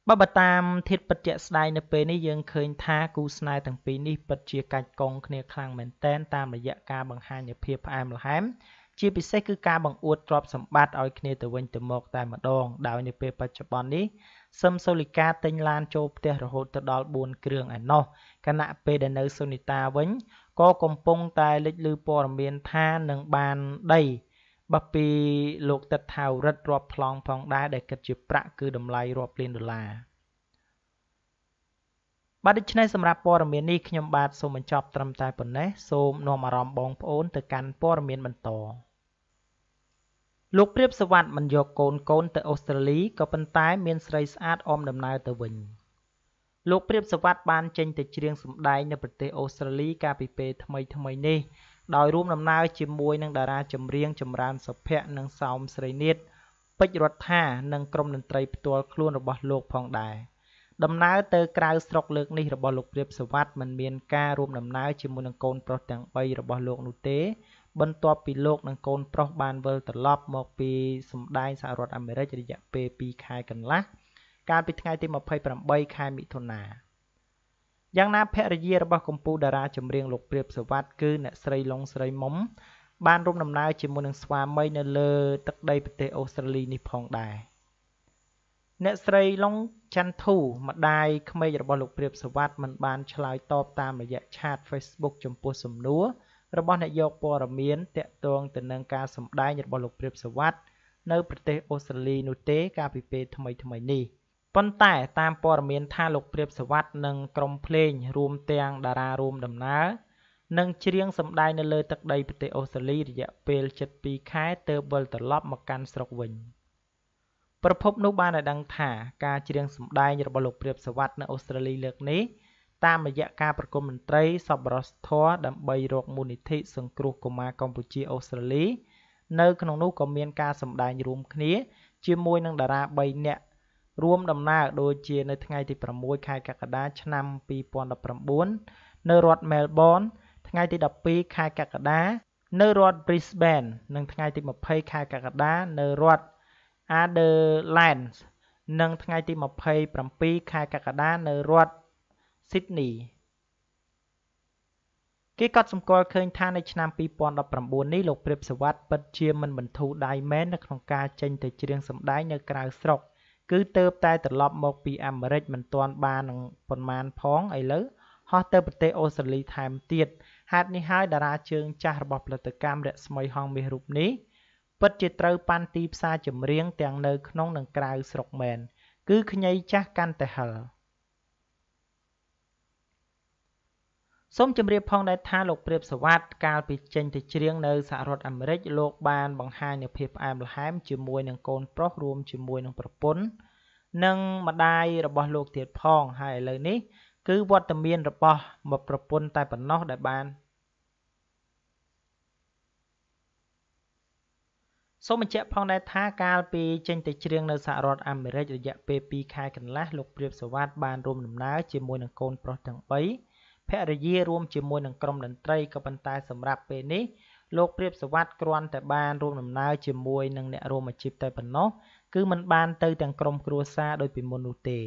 បើបើតាមធាតុពិតជាក់ស្ដែងនៅពេលនេះយើងឃើញថាគូស្នេហ៍ទាំងពីរនេះពិតជាកាច់កងគ្នាខ្លាំងមែនតែនតាមរយៈការបង្ហាញនូវភាពផ្អែមល្ហែមជាពិសេសគឺការបង្អួតទ្រព្យសម្បត្តិឲ្យគ្នាទៅវិញទៅមកតែម្ដងដោយនៅពេលបច្ចុប្បន្ននេះសឹមសូលីកាទិញឡានចូលផ្ទះរហូតទៅដល់4គ្រឿងឯណោះខណៈពេលដែលនៅសូនីតាវិញក៏កំពុងតែលេចលឺព័ត៌មានថានឹងបានដី បោះពីលោកទឹកថាវរិទ្ធរាប់ប្លង់ផងដែរដែលគិតជាប្រាក់គឺតម្លៃរាប់លានដុល្លារបាទដូច្នេះសម្រាប់ព័ត៌មាននេះខ្ញុំបាទសូមបញ្ចប់ត្រឹមតែប៉ុណ្ណេះសូមនាំអារម្មណ៍បងប្អូនទៅកាន់ព័ត៌មានបន្តលោកព្រាបសវັດមិនយកកូនកូនទៅអូស្ត្រាលីក៏ប៉ុន្តែមានស្រីស្អាតអមដំណើរទៅវិញលោកព្រាបសវັດបានចេញទៅច្រៀងសម្ដែងនៅប្រទេសអូស្ត្រាលីកាលពីពេលថ្មីថ្មីនេះ ដោយរួមដំណើរជាមួយនឹងតារាចម្រៀងចម្រើនសុភ័ក្រនិងសោមស្រីនាថពេជ្ររដ្ឋានិងក្រុមតន្ត្រីផ្ទាល់ខ្លួនរបស់លោកផងដែរដំណើរទៅក្រៅស្រុកលើកនេះរបស់លោកព្រាបសវັດមិនមានការរួមដំណើរជាមួយនឹងកូនប្រុសទាំង3របស់លោកនោះទេ បន្ទាប់ពីលោកនិងកូនប្រុសបានវិលត្រឡប់មកពីសម្ដែងសហរដ្ឋអាមេរិករយៈពេល2ខែកន្លះកាលពីថ្ងៃទី28ខែមិថុនា យ៉ាងណាភរិយារបស់កម្ពុជាតារាចម្រៀងលោកព្រាបសវັດគឺអ្នកស្រីឡុងស្រីមុំបានរួមដំណើរជាមួយនឹងស្វាមីនៅលើទឹកដីប្រទេសអូស្ត្រាលីនេះផងដែរអ្នកស្រីឡុងច័ន្ទធូម្ដាយក្មេករបស់លោកព្រាបសវັດមិនបានឆ្លើយតបតាមរយៈឆាត Facebook ចំពោះសំណួររបស់អ្នកយកព័ត៌មានតាក់ទងទៅនឹងការសម្ដែងរបស់លោកព្រាបសវັດនៅប្រទេសអូស្ត្រាលីនោះទេកាលពីពេលថ្មីថ្មីនេះ ប៉ុន្តែតាមព័ត៌មានថាលោកព្រាបសវັດនិងក្រុមភ្លេង រួមទាំងតារារួមដំណើរ នឹងច្រៀងសម្ដែងនៅលើទឹកដីប្រទេសអូស្ត្រាលីរយៈពេល72ខែទើបវិលត្រឡប់មកកាន់ស្រុកវិញ ប្រភពនោះបានឲ្យដឹងថា ការច្រៀងសម្ដែងរបស់លោកព្រាបសវັດនៅអូស្ត្រាលីលើកនេះ តាមរយៈការប្រគំតន្ត្រីសប្បុរសធម៌ដើម្បីរកមូលនិធិសង្គ្រោះកុមារកម្ពុជាអូស្ត្រាលី នៅក្នុងនោះក៏មានការសម្ដែងរួមគ្នា ជាមួយនឹងតារា3នាក់ រួមដំណើរដូចជានៅថ្ងៃទី6ខែកក្កដាឆ្នាំ2019នៅរដ្ឋ Melbourne ថ្ងៃទី12ខែកក្កដានៅរដ្ឋ Brisbane និងថ្ងៃទី20ខែកក្កដានៅរដ្ឋ Adelaide និងថ្ងៃទី27ខែកក្កដានៅរដ្ឋ Sydney គេកត់សម្គាល់ឃើញថានៅឆ្នាំ2019នេះលោកព្រាបសវັດពិតជាមិនបន្ធូរដៃមែននៅក្នុងការចេញទៅច្រៀងសម្ដែងនៅក្រៅស្រុក គឺទៅតែត្រឡប់មកពីអាមេរិកមិនទាន់បាននឹងប៉ុន្មានផងឥឡូវហោះទៅប្រទេសអូស្ត្រាលីថែមទៀតហេតុនេះហើយតារាជើងចាស់របស់ផលិតកម្មរស្មីហងមាសរូបនេះពិតជាត្រូវប៉ាន់ទីផ្សារចម្រៀងទាំងនៅក្នុងនិងក្រៅស្រុកមែនគឺខ្ញីចាស់កាន់តែហិល សូមជម្រាបផងដែរថាលោកព្រាបសវັດកាលពីចេញទៅច្រៀងនៅសហរដ្ឋអាមេរិកលោកបានបង្ហាញនូវភាពផ្អែមល្ហែមជាមួយនឹងកូនប្រុសរួមជាមួយនឹងប្រពន្ធនិងម្ដាយរបស់លោកទៀតផងហើយឥឡូវនេះគឺវត្តមានរបស់មកប្រពន្ធតែប៉ុណ្ណោះដែលបានសូមបញ្ជាក់ផងដែរថាកាលពីចេញទៅច្រៀងនៅសហរដ្ឋអាមេរិករយៈពេល2ខែកន្លះលោកព្រាបសវັດបានរួមដំណើរជាមួយនឹងកូនប្រុសទាំង3 ភរិយារួមជាមួយនឹងក្រុមតន្ត្រីក៏ប៉ុន្តែសម្រាប់ពេលនេះលោកព្រាបសវັດគ្រាន់តែបានរួមដំណើរជាមួយនឹងអ្នករួមអាជីពតែប៉ុណ្ណោះគឺมันបានទៅទាំងក្រុមគ្រួសារដោយពីមុននោះទេ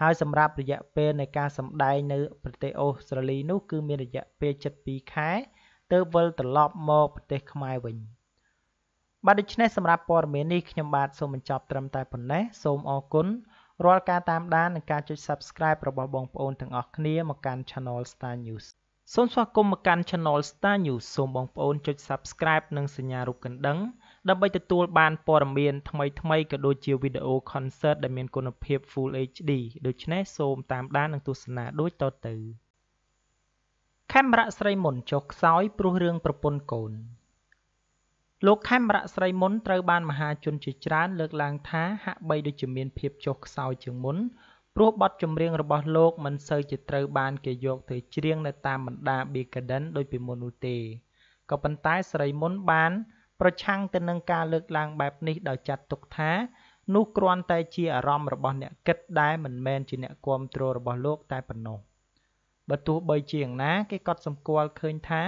ហើយសម្រាប់រយៈពេលនៃការសម្ដែងនៅប្រទេសអូស្ត្រាលីនោះគឺមានរយៈពេល72ខែទើបវិលត្រឡប់មកប្រទេសខ្មែរវិញបាទដូច្នេះសម្រាប់ព័ត៌មាននេះខ្ញុំបាទសូមបញ្ចប់ត្រឹមតែប៉ុណ្ណេះសូមអរគុណ រាល់ការតាមដាននិងការចុច Subscribe របស់បងប្អូនទាំងអស់គ្នាមកកាន់ Channel Star News សូមស្វាគមន៍មកកាន់ Channel Star News សូមបងប្អូនចុច Subscribe និងសញ្ញារូបកណ្ដឹងដើម្បីទទួលបានព័ត៌មានថ្មីៗក៏ដូចជាវីដេអូ concert ដែលមានគុណភាព Full HD ដូច្នេះសូមតាមដាននិងទស្សនាដូចតទៅខេមរៈស្រីមុនចុះខ្សោយព្រោះរឿងប្រពន្ធកូន លោកខេមរៈស្រីមុនត្រូវបានមហាជនជាច្រើនលើកឡើងថាហាក់បីដូចជាមានភាពចុះខ្សោយជាងមុនព្រោះបទចម្រៀងរបស់លោកមិនសូវជាត្រូវបានគេយកទៅច្រៀងនៅតាមបណ្ដា Big Garden ដូចពីមុននោះទេក៏ប៉ុន្តែស្រីមុនបាន ប្រឆាំងទៅនឹងការលើកឡើងបែបនេះដោយចាត់ទុកថានោះគ្រាន់តែជាអារម្មណ៍របស់អ្នកគិតដែលមិនមែនជាអ្នកគ្រប់គ្រងរបស់លោកតែប៉ុណ្ណោះបើទោះបីជាយ៉ាងណាគេក៏សម្គាល់ឃើញថា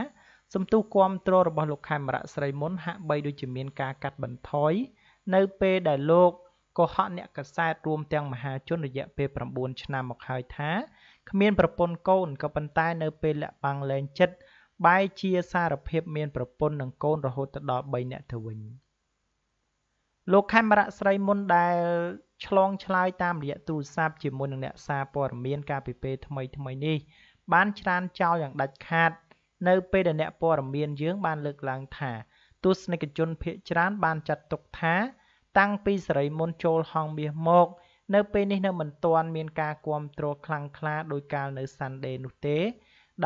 សំទុះគាំទ្ររបស់លោកខេមរៈស្រីមុនហាក់បីដូចជាមានការកាត់បន្ថយនៅពេលដែលលោកកុហកអ្នកកសែតរួមទាំងមហាជនរយៈពេល9ឆ្នាំមកហើយថាគ្មានប្រពន្ធកូនក៏ប៉ុន្តែនៅពេលលាក់បាំងលែងចិត្តបែរជាសារភាពមានប្រពន្ធនិងកូនរហូតដល់3នាក់ទៅវិញលោកខេមរៈស្រីមុនដែលឆ្លងឆ្លើយតាមរយៈទូរស័ព្ទជាមួយនឹងអ្នកសារព័ត៌មានកាលពីពេលថ្មីថ្មីនេះបានច្រានចោលយ៉ាងដាច់ខាត នៅពេលដែលអ្នកព័ត៌មានយើងបានលើកឡើងថា ទស្សនិកជនភាគច្រើនបានចាត់ទុកថា តាំងពីសេរីមុនចូលហង្សមាសមក នៅពេលនេះនៅមិនទាន់មានការគ្រប់គ្រងខ្លាំងក្លាដោយកាលនៅ Sunday នោះទេ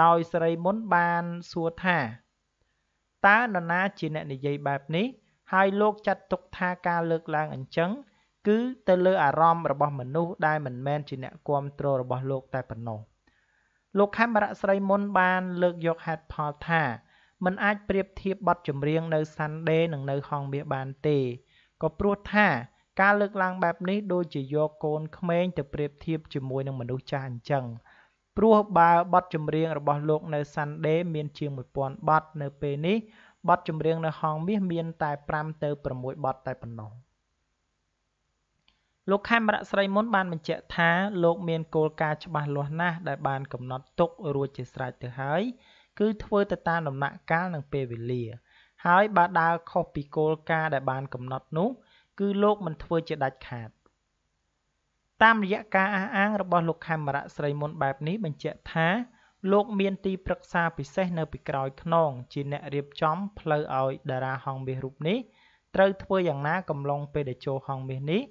ដោយសេរីមុនបានសួរថាតើនរណាជាអ្នកនិយាយបែបនេះ ហើយលោកចាត់ទុកថាការលើកឡើងអញ្ចឹងគឺទៅលើអារម្មណ៍របស់មនុស្សដែលមិនមែនជាអ្នកគ្រប់គ្រងរបស់លោកតែប៉ុណ្ណោះ លោកខេមរៈស្រីមុនបានលើកយកហេតុផលថាมันអាចប្រៀបធៀបបទចម្រៀងនៅ Sunday និងនៅហង្សមាសបានទេក៏ព្រោះថាការលើកឡើងបែបនេះដូចជាយកកូនក្មេងទៅប្រៀបធៀបជាមួយនឹងមនុស្សចាស់អញ្ចឹងព្រោះបើបទចម្រៀងរបស់លោកនៅ Sunday មានជាង1000បទនៅពេលនេះបទចម្រៀងនៅហង្សមាសមានតែ5ទៅ6បទតែប៉ុណ្ណោះ លោកខេមរៈស្រីមុនបានបញ្ជាក់ថាលោកមានគោលការណ៍ច្បាស់លាស់ណាស់ដែលបានកំណត់ទុករួចជាស្រេចទៅហើយ គឺធ្វើទៅតាមដំណាក់កាលនិងពេលវេលា ហើយបើដើរខុសពីគោលការណ៍ដែលបានកំណត់នោះ គឺលោកមិនធ្វើជាដាច់ខាតតាមរយៈការអះអាងរបស់លោកខេមរៈស្រីមុនបែបនេះបញ្ជាក់ថាលោកមានទីប្រឹក្សាពិសេសនៅពីក្រោយខ្នងជាអ្នករៀបចំផ្លូវឲ្យតារាហង្សមាសរូបនេះត្រូវធ្វើយ៉ាងណាកំឡុងពេលដែលចូលហង្សមាសនេះ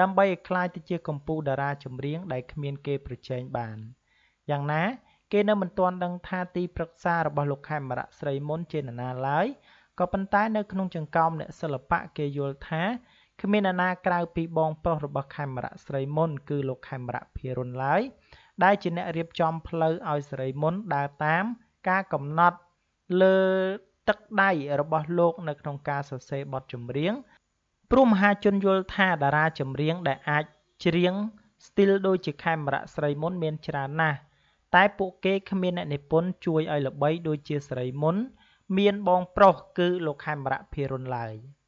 ដើម្បីឲ្យក្លាយទៅជាកម្ពុជាតារាចម្រៀងដែលគ្មានគេប្រជែងបាន យ៉ាងណា គេនៅមិនទាន់ដឹងថាទីប្រឹក្សារបស់លោកខេមរៈស្រីមុនជានរណាឡើយក៏ប៉ុន្តែនៅក្នុងចង្កោមអ្នកសិល្បៈគេយល់ថាគ្មាននរណាក្រៅពីបងប្រុសរបស់ខេមរៈស្រីមុន គឺលោកខេមរៈភិរុនឡើយដែលជាអ្នករៀបចំផ្លូវឲ្យសេរីមុនដើរតាមការកំណត់លើទឹកដៃរបស់លោកនៅក្នុងការសរសេរបទចម្រៀង ព្រោះមហាជនយល់ថាតារាចម្រៀងដែលអាចច្រៀងស្ទីលដូចជាខេមរៈស្រីមុនមានច្រើនណាស់តែពួកគេគ្មានអ្នកនិពន្ធជួយឲ្យល្បីដូចជាស្រីមុន មានបងប្រុសគឺលោកខេមរៈភិរុនឡើយ។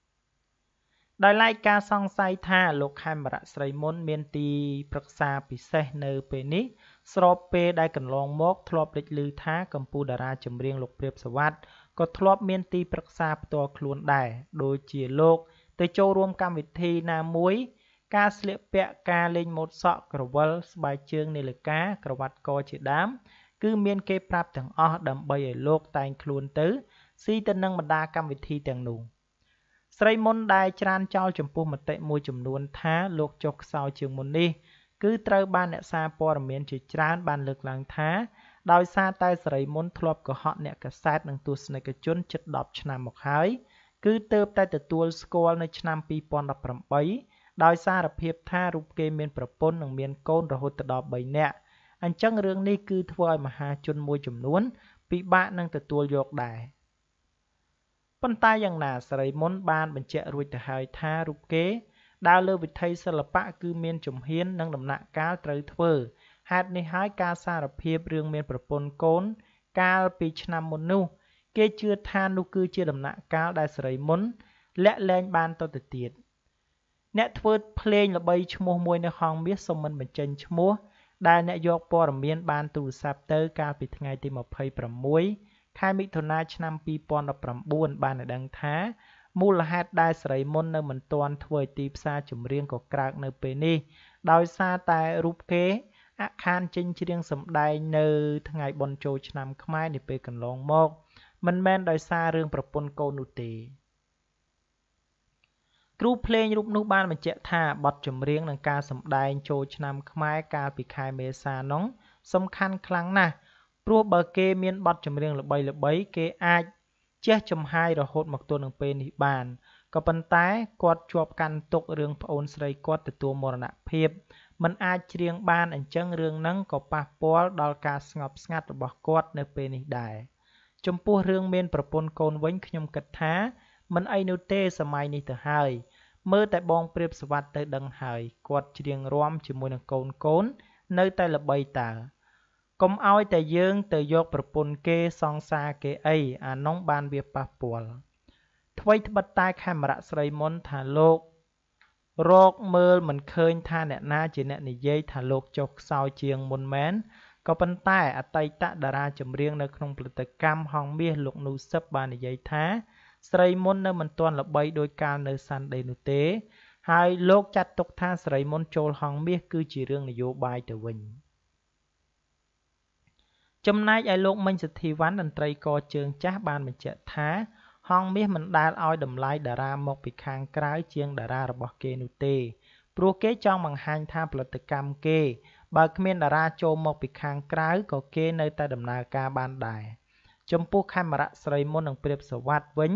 ដោយឡែកការសង្ស័យថាលោកខេមរៈស្រីមុន មានទីប្រឹក្សាពិសេសនៅពេលនេះ ស្របពេលដែលកន្លងមកធ្លាប់លេចឮថាកម្ពុជាតារាចម្រៀងលោកព្រាបសវັດក៏ធ្លាប់មានទីប្រឹក្សាផ្ទាល់ខ្លួនដែរដូចជាលោក ទៅចូលរួមកម្មវិធីណាមួយ ការស្លៀកពាក់ការលេងម៉ូតសក់ក្រវិលស្បែកជើងនាឡិកាក្រវ៉ាត់កជាដើមគឺមានគេប្រាប់ទាំងអស់ដើម្បីឲ្យលោកតែងខ្លួនទៅស៊ីទៅនឹងបណ្ដាកម្មវិធីទាំងនោះស្រីមុនដែលច្រានចោលចំពោះមតិមួយចំនួនថាលោកចុះខ្សោយជាងមុននេះគឺត្រូវបានអ្នកសារព័ត៌មានជាច្រើនបានលើកឡើងថា ដោយសារតែសេរីមុនធ្លាប់កុហកអ្នកកាសែតនិងទស្សនិកជនជិត10ឆ្នាំមកហើយ គឺទើបតែទទួលស្គាល់នៅឆ្នាំ2018ដោយសារភាពថារូបគេមានប្រពន្ធនិងមានកូនរហូតដល់3នាក់អញ្ចឹងរឿងនេះគឺធ្វើឲ្យមហាជនមួយចំនួន ពិបាកនឹងទទួលយកដែរប៉ុន្តែយ៉ាងណាសេរីមុនបានបញ្ជាក់រួចទៅហើយថារូបគេដើរលើវិថីសិល្បៈគឺមានជំហាននិងដំណាក់កាលត្រូវធ្វើហេតុនេះហើយការសារភាពរឿងមានប្រពន្ធកូន កាលពីឆ្នាំមុននោះ គេជឿថានោះគឺជាដំណាក់កាលដែលសេរីមុនលាក់លែងបានទៅទៅទៀតអ្នកធ្វើភ្លេងល្បីឈ្មោះមួយនៅហងមាសសុំមិនបញ្ចេញឈ្មោះដែលអ្នកយកព័ត៌មានបានទូរស័ព្ទទៅកាលពីថ្ងៃទី26ខែមិថុនាឆ្នាំ2019បានឲ្យដឹងថាមូលហេតុដែលសេរីមុននៅមិនទាន់ធ្វើឲ្យទីផ្សារចម្រៀងក៏ក្រើកនៅពេលនេះ ដោយសារតែរូបគេអាខានចេញច្រៀងសម្ដែងនៅថ្ងៃបុណ្យចូលឆ្នាំខ្មែរនាពេលកន្លងមក មិនមែនដោយសាររឿងប្រពន្ធកូននោះទេគ្រូភ្លេងរូបនោះបានបញ្ជាក់ថាបទចម្រៀងនិងការសម្ដែងចូលឆ្នាំខ្មែរកាលពីខែមេសានោះសំខាន់ខ្លាំងណាស់ព្រោះបើគេមានបទចម្រៀងល្បីៗគេអាចជះចំហាយរហូតមកទល់នឹងពេលនេះបានក៏ប៉ុន្តែគាត់ជាប់កាន់ទុករឿងប្អូនស្រីគាត់ទទួលមរណភាពมันអាចច្រៀងបានអញ្ចឹងរឿងហ្នឹងក៏ប៉ះពាល់ដល់ការស្ងប់ស្ងាត់របស់គាត់នៅពេលនេះដែរ ចំពោះរឿងមានប្រពន្ធកូនវិញខ្ញុំគិតថាมันអីនោះទេសម័យនេះទៅហើយមើលតែបងព្រាបសវັດទៅដឹងហើយគាត់ច្រៀងរាំជាមួយនឹងកូនកូននៅតែល្បីតើកុំឲ្យតែយើងទៅយកប្រពន្ធគេសង្សារគេអីអានោះបានវាប៉ះពាល់ថ្មីត្បិតតែខេមរៈស្រីមុនថាលោករកមើលមិនឃើញថាអ្នកណាជាអ្នកនិយាយថាលោកចុះខ្សោយជាងមុនមែន ក៏ប៉ុន្តែអតីតតារាចម្រៀងនៅក្នុងផលិតកម្មហងមាសលោកនូសឹបបាននិយាយថាស្រីមុននៅមិនទាន់ល្បីដោយកាលនៅ Sunday នោះទេ ហើយលោកចាត់ទុកថាស្រីមុនចូលហងមាសគឺជារឿងនយោបាយទៅវិញ។ចំណែកឯលោកមិញសទ្ធីវ៉ាន់តន្ត្រីករជើងចាស់បានបញ្ជាក់ថាហហងមាសមិនដែលឲ្យតម្លៃតារាមកពីខាងក្រៅជាងតារារបស់គេនោះទេ ព្រោះគេចង់បង្ហាញថាផលិតកម្មគេបើគ្មានតារាចូលមកពីខាងក្រៅក៏គេនៅតែដំណើរការបានដែរចំពោះខេមរៈស្រីមុននិងព្រាបសវត្តវិញ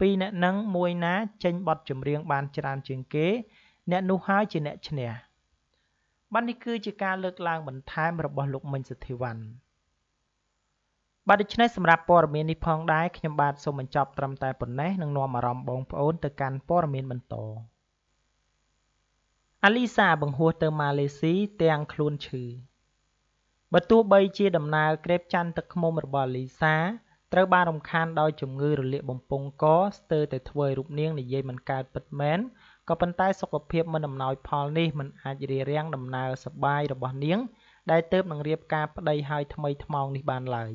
ពីរអ្នកនឹងមួយណាចេញបទចម្រៀងបានច្រើនជាងគេ អ្នកនោះហើយជាអ្នកឈ្នះបាទនេះគឺជាការលើកឡើងបន្ថែមរបស់លោកមិញសុធីវ៉ាន់បាទដូច្នេះសម្រាប់ព័ត៌មាននេះផងដែរខ្ញុំបាទសូមបញ្ចប់ត្រឹមតែប៉ុណ្ណេះនឹងនាំអារម្មណ៍បងប្អូនទៅកាន់ព័ត៌មានបន្ត អាលីសាបង្ហួសទៅម៉ាឡេស៊ីទាំងខ្លួនឈឺបើទោះបីជាដំណើរក្រេបច័ន្ទទឹកឃ្មុំរបស់អាលីសាត្រូវបានរំខានដោយជំងឺរលាកបំពង់កស្ទើរតែធ្វើឲ្យរូបនាងនិយាយមិនកើតពិតមែនក៏ប៉ុន្តែសុខភាពមិនអំណោយផលនេះមិនអាចរារាំងដំណើរសប្បាយរបស់នាង ដែលទើបនឹងរៀបការប្តីហើយថ្មីថ្មោងនេះបានឡើយ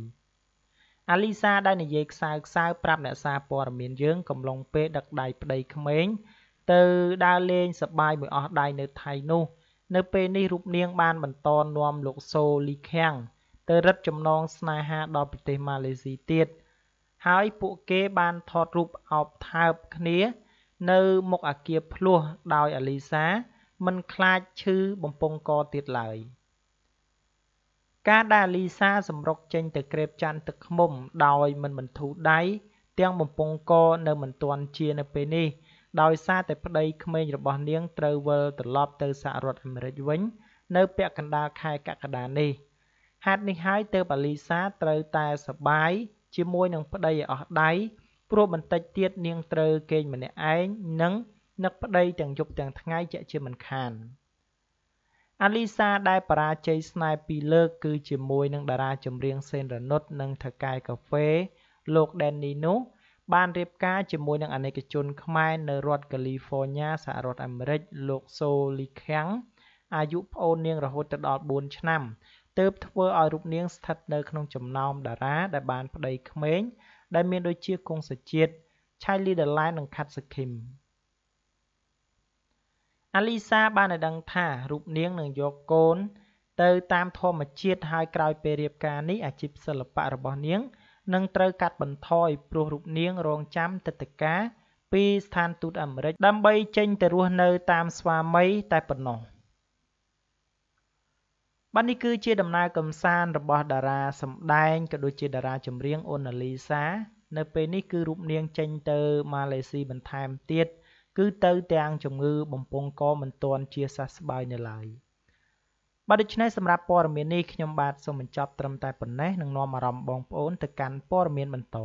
អាលីសាដែលនិយាយខ្សៅខ្សៅប្រាប់អ្នកសារព័ត៌មានយើងកំឡុងពេលដឹកដៃប្តីក្មេង ទៅដើរលេងសប្បាយមួយអស់ដៃនៅថៃនោះ នៅពេលនេះរូបនាងបានបន្តនាំលោកសូលីខាំងទៅរឹតចំណងស្នេហាដល់ប្រទេសម៉ាឡេស៊ីទៀតហើយពួកគេបានថតរូបអោបថើបគ្នា នៅមុខអាគារភ្លោះដោយអាលីសាមិនខ្លាចឈឺបំពង់កទៀតឡើយការដែលអាលីសាសម្រុកចេញទៅក្រេបច័ន្ទទឹកឃ្មុំដោយមិនបន្ធូរដៃទាំងបំពង់កនៅមិនទាន់ជានៅពេលនេះ ដោយសារតែប្តីក្មេងរបស់នាងត្រូវវិលត្រឡប់ទៅសហរដ្ឋអាមេរិកវិញ នៅពាក់កណ្ដាលខែកក្កដានេះហេតុនេះហើយទើបអាលីសាត្រូវតែសបាយជាមួយនឹងប្តីឲ្យអស់ដៃព្រោះបន្តិចទៀតនាងត្រូវគេងម្នាក់ឯងនិងនឹកប្តីទាំងយប់ទាំងថ្ងៃជាក់ជាមិនខានអាលីសាដែលបរាជ័យស្នេហ៍ពីរលើកគឺជាមួយនឹងតារាចម្រៀងសេនរនុតនិងថៅកែកាហ្វេលោកដេននីនោះ បានរៀបការជាមួយនឹងអនេកជនខ្មែរនៅរដ្ឋកាលីហ្វ័រញ៉ាសហរដ្ឋអាមេរិក លោក សូលីខាំងអាយុប្អូននាងរហូតដល់4ឆ្នាំទើបធ្វើឲ្យរូបនាងស្ថិតនៅក្នុងចំណោមតារាដែលបានប្តីក្មេងដែលមានដូចជាគង់សជាតិឆៃលីដឡែននិងខាត់សឃីមអាលីសាបានឲ្យដឹងថារូបនាងនឹងយកកូន ទៅតាមធម្មជាតិហើយក្រោយពេលរៀបការនេះអាជីពសិល្បៈរបស់នាង នឹងត្រូវកាត់បន្ថយព្រោះរូបនាងរងចាំទឹកតការពីស្ថានទូតអាមេរិកដើម្បីចេញទៅរស់នៅតាមស្វាមីតែប៉ុណ្ណោះបាទនេះគឺជាដំណើរកំសាន្តរបស់តារាសម្ដែងក៏ដូចជាតារាចម្រៀងអូណាលីសា នៅពេលនេះគឺរូបនាងចេញទៅម៉ាឡេស៊ីបន្ថែមទៀតគឺទៅទាំងជំងឺបំពង់កមិនទាន់ជាសះស្បើយនៅឡើយ បាទដូច្នេះសម្រាប់ព័ត៌មាននេះខ្ញុំបាទសូមបញ្ចប់ត្រឹមតែប៉ុណ្ណេះនឹងនាំអារម្មណ៍បងប្អូនទៅកាន់ព័ត៌មានបន្ត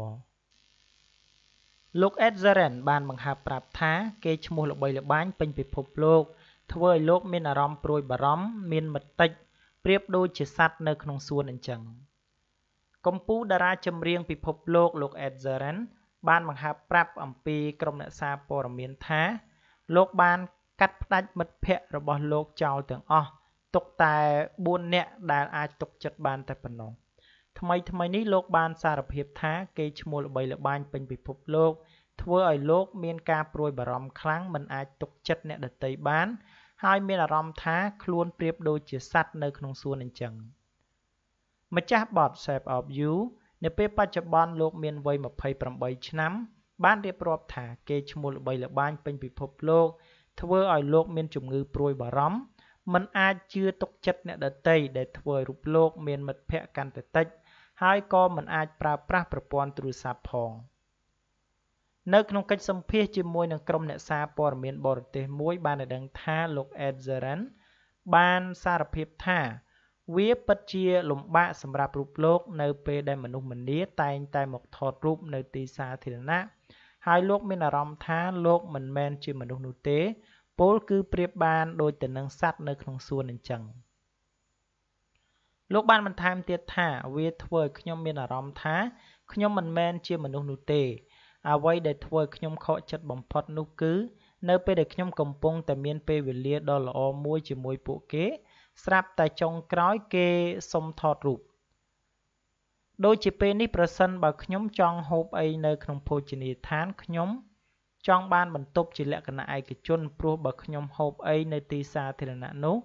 លោក Ed Sheeran បានបង្ហើបប្រាប់ថាគេឈ្មោះល្បីល្បាញពេញពិភពលោក ធ្វើឲ្យលោកមានអារម្មណ៍ព្រួយបារម្ភមានមតិចប្រៀបដូចជាសត្វនៅក្នុងសួនអញ្ចឹងកម្ពុជាតារាចម្រៀងពិភពលោកលោក Ed Sheeran បានបង្ហើបប្រាប់អំពីក្រុមអ្នកសារព័ត៌មានថា លោកបានកាត់ផ្តាច់មិត្តភ័ក្តិរបស់លោកចោលទាំងអស់ ទុកតែ4នាក់ដែលអាចទុកចិត្តបានតែប៉ុណ្ណោះថ្មីថ្មីនេះលោកបានសារភាពថាគេឈ្មោះល្បីល្បាញពេញពិភពលោក ធ្វើឲ្យលោកមានការព្រួយបារម្ភខ្លាំងមិនអាចទុកចិត្តអ្នកដទៃបាន ហើយមានអារម្មណ៍ថាខ្លួនប្រៀបដូចជាសត្វនៅក្នុងសួនអញ្ចឹងម្ចាស់បទ Shape of You នៅពេលបច្ចុប្បន្នលោកមានវ័យ28ឆ្នាំ បានរៀបរាប់ថាគេឈ្មោះល្បីល្បាញពេញពិភពលោក ធ្វើឲ្យលោកមានជំងឺព្រួយបារម្ភ មិនអាចជឿទុកចិត្តអ្នកដទៃដែលធ្វើឲ្យរូបលោកមានមិត្តភ័ក្តិកាន់តែតិច ហើយក៏មិនអាចប្រើប្រាស់ប្រព័ន្ធទូរស័ព្ទផង។នៅក្នុងកិច្ចសម្ភាសជាមួយនឹងក្រុមអ្នកសារព័ត៌មានបរទេសមួយបានឲ្យដឹងថាលោក Ed Sheeran បានសារភាពថាវាពិតជាលំបាកសម្រាប់រូបលោកនៅពេលដែលមនុស្សម្នាតែងតែមកថតរូបនៅទីសាធារណៈហើយលោកមានអារម្មណ៍ថាលោកមិនមែនជាមនុស្សនោះទេ ពលគឺប្រៀបបានដូចទៅនឹងសត្វនៅក្នុងសួនអញ្ចឹងលោកបានបន្ថែមទៀតថាវាធ្វើឲ្យខ្ញុំមានអារម្មណ៍ថាខ្ញុំមិនមែនជាមនុស្សនោះទេ អ្វីដែលធ្វើឲ្យខ្ញុំខកចិត្តបំផុតនោះគឺ នៅពេលដែលខ្ញុំកំពុងតែមានពេលវេលាដ៏ល្អមួយជាមួយពួកគេ ស្រាប់តែចុងក្រោយគេសុំថតរូបដូចជាពេលនេះប្រសិនបើខ្ញុំចង់ហូបអីនៅក្នុងភោជនីយដ្ឋានខ្ញុំ ចង់បានបន្ទប់ជាលក្ខណៈឯកជនព្រោះបើខ្ញុំហូបអីនៅទីសាធារណៈនោះ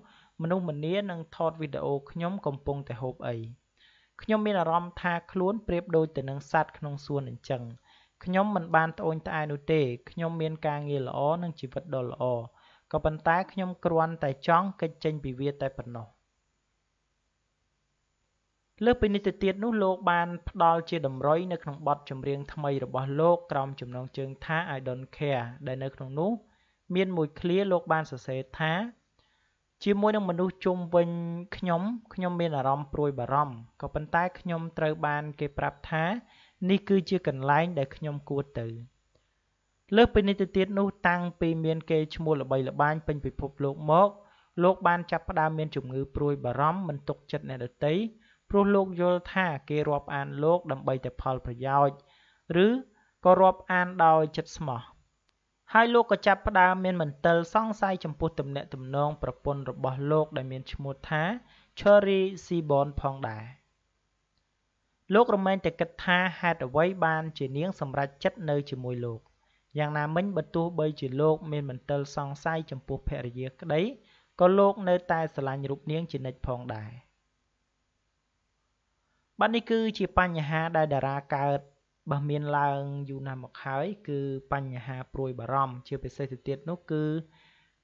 មនុស្សម្នានឹងថតវីដេអូខ្ញុំកំពុងតែហូបអីខ្ញុំមានអារម្មណ៍ថាខ្លួនប្រៀបដូចទៅនឹងសត្វក្នុងសួនអញ្ចឹងខ្ញុំមិនបានត្អូញត្អែនោះទេខ្ញុំមានការងារល្អនិងជីវិតដ៏ល្អក៏ប៉ុន្តែខ្ញុំគ្រាន់តែចង់គេចចេញពីវាតែប៉ុណ្ណោះ លើសពីនេះទៅទៀតនោះលោកបានផ្ដល់ជាតម្រុយនៅក្នុងបទចម្រៀងថ្មីរបស់លោកក្រោមចំណងជើងថា I don't care ដែលនៅក្នុងនោះ មានមួយឃ្លាលោកបានសរសេរថា ជាមួយនឹងមនុស្សជុំវិញខ្ញុំខ្ញុំមានអារម្មណ៍ព្រួយបារម្ភក៏ប៉ុន្តែខ្ញុំត្រូវបានគេប្រាប់ថា នេះគឺជាកន្លែងដែលខ្ញុំគួរទៅលើសពីនេះទៅទៀតនោះតាំងពីមានគេឈ្មោះល្បីល្បាញពេញពិភពលោកមក លោកបានចាប់ផ្ដើមមានជំងឺព្រួយបារម្ភមិនទុកចិត្តអ្នកដទៃ ព្រោះលោកយល់ថាគេរាប់អានលោកដើម្បីតែផលប្រយោជន៍ឬក៏រាប់អានដោយចិត្តស្មោះហើយលោកក៏ចាប់ផ្ដើមមានមន្ទិលសង្ស័យចំពោះទំនាក់ទំនងប្រពន្ធរបស់លោកដែលមានឈ្មោះថា Cherry Seaborn ផងដែរលោករមែងតែគិតថាហេតុអ្វីបានជានាងសម្រេចចិត្តនៅជាមួយលោកយ៉ាងណាមិញបើទោះបីជាលោកមានមន្ទិលសង្ស័យចំពោះភរិយាក្តីក៏លោកនៅតែស្រឡាញ់រូបនាងជានិច្ចផងដែរ បាទនេះគឺជាបញ្ហាដែលតារាកើតបើមានឡើងយូរណាស់មកហើយគឺបញ្ហាព្រួយបារម្ភជាពិសេសទៅទៀតនោះគឺ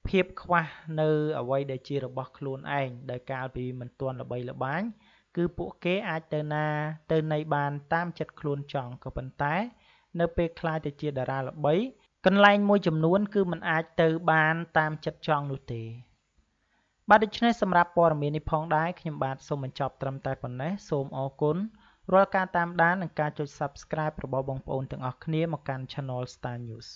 ភាពខ្វះនៅអ្វីដែលជារបស់ខ្លួនឯងដោយកាលពីមិនទាន់ល្បីល្បាញគឺពួកគេអាចទៅណាទៅនៃបានតាមចិត្តខ្លួនចង់ក៏ប៉ុន្តែ នៅពេលខ្លាយទៅជាតារាល្បីកន្លែងមួយចំនួន គឺมันអាចទៅបានតាមចិត្តចង់នោះទេ បាទដូច្នេះសម្រាប់ព័ត៌មាននេះផងដែរខ្ញុំបាទសូមបញ្ចប់ត្រឹមតែប៉ុណ្ណេះសូមអរគុណរាល់ការតាមដាននិងការចុច Subscribe របស់បងប្អូនទាំងអស់គ្នាមកកាន់ Channel Star News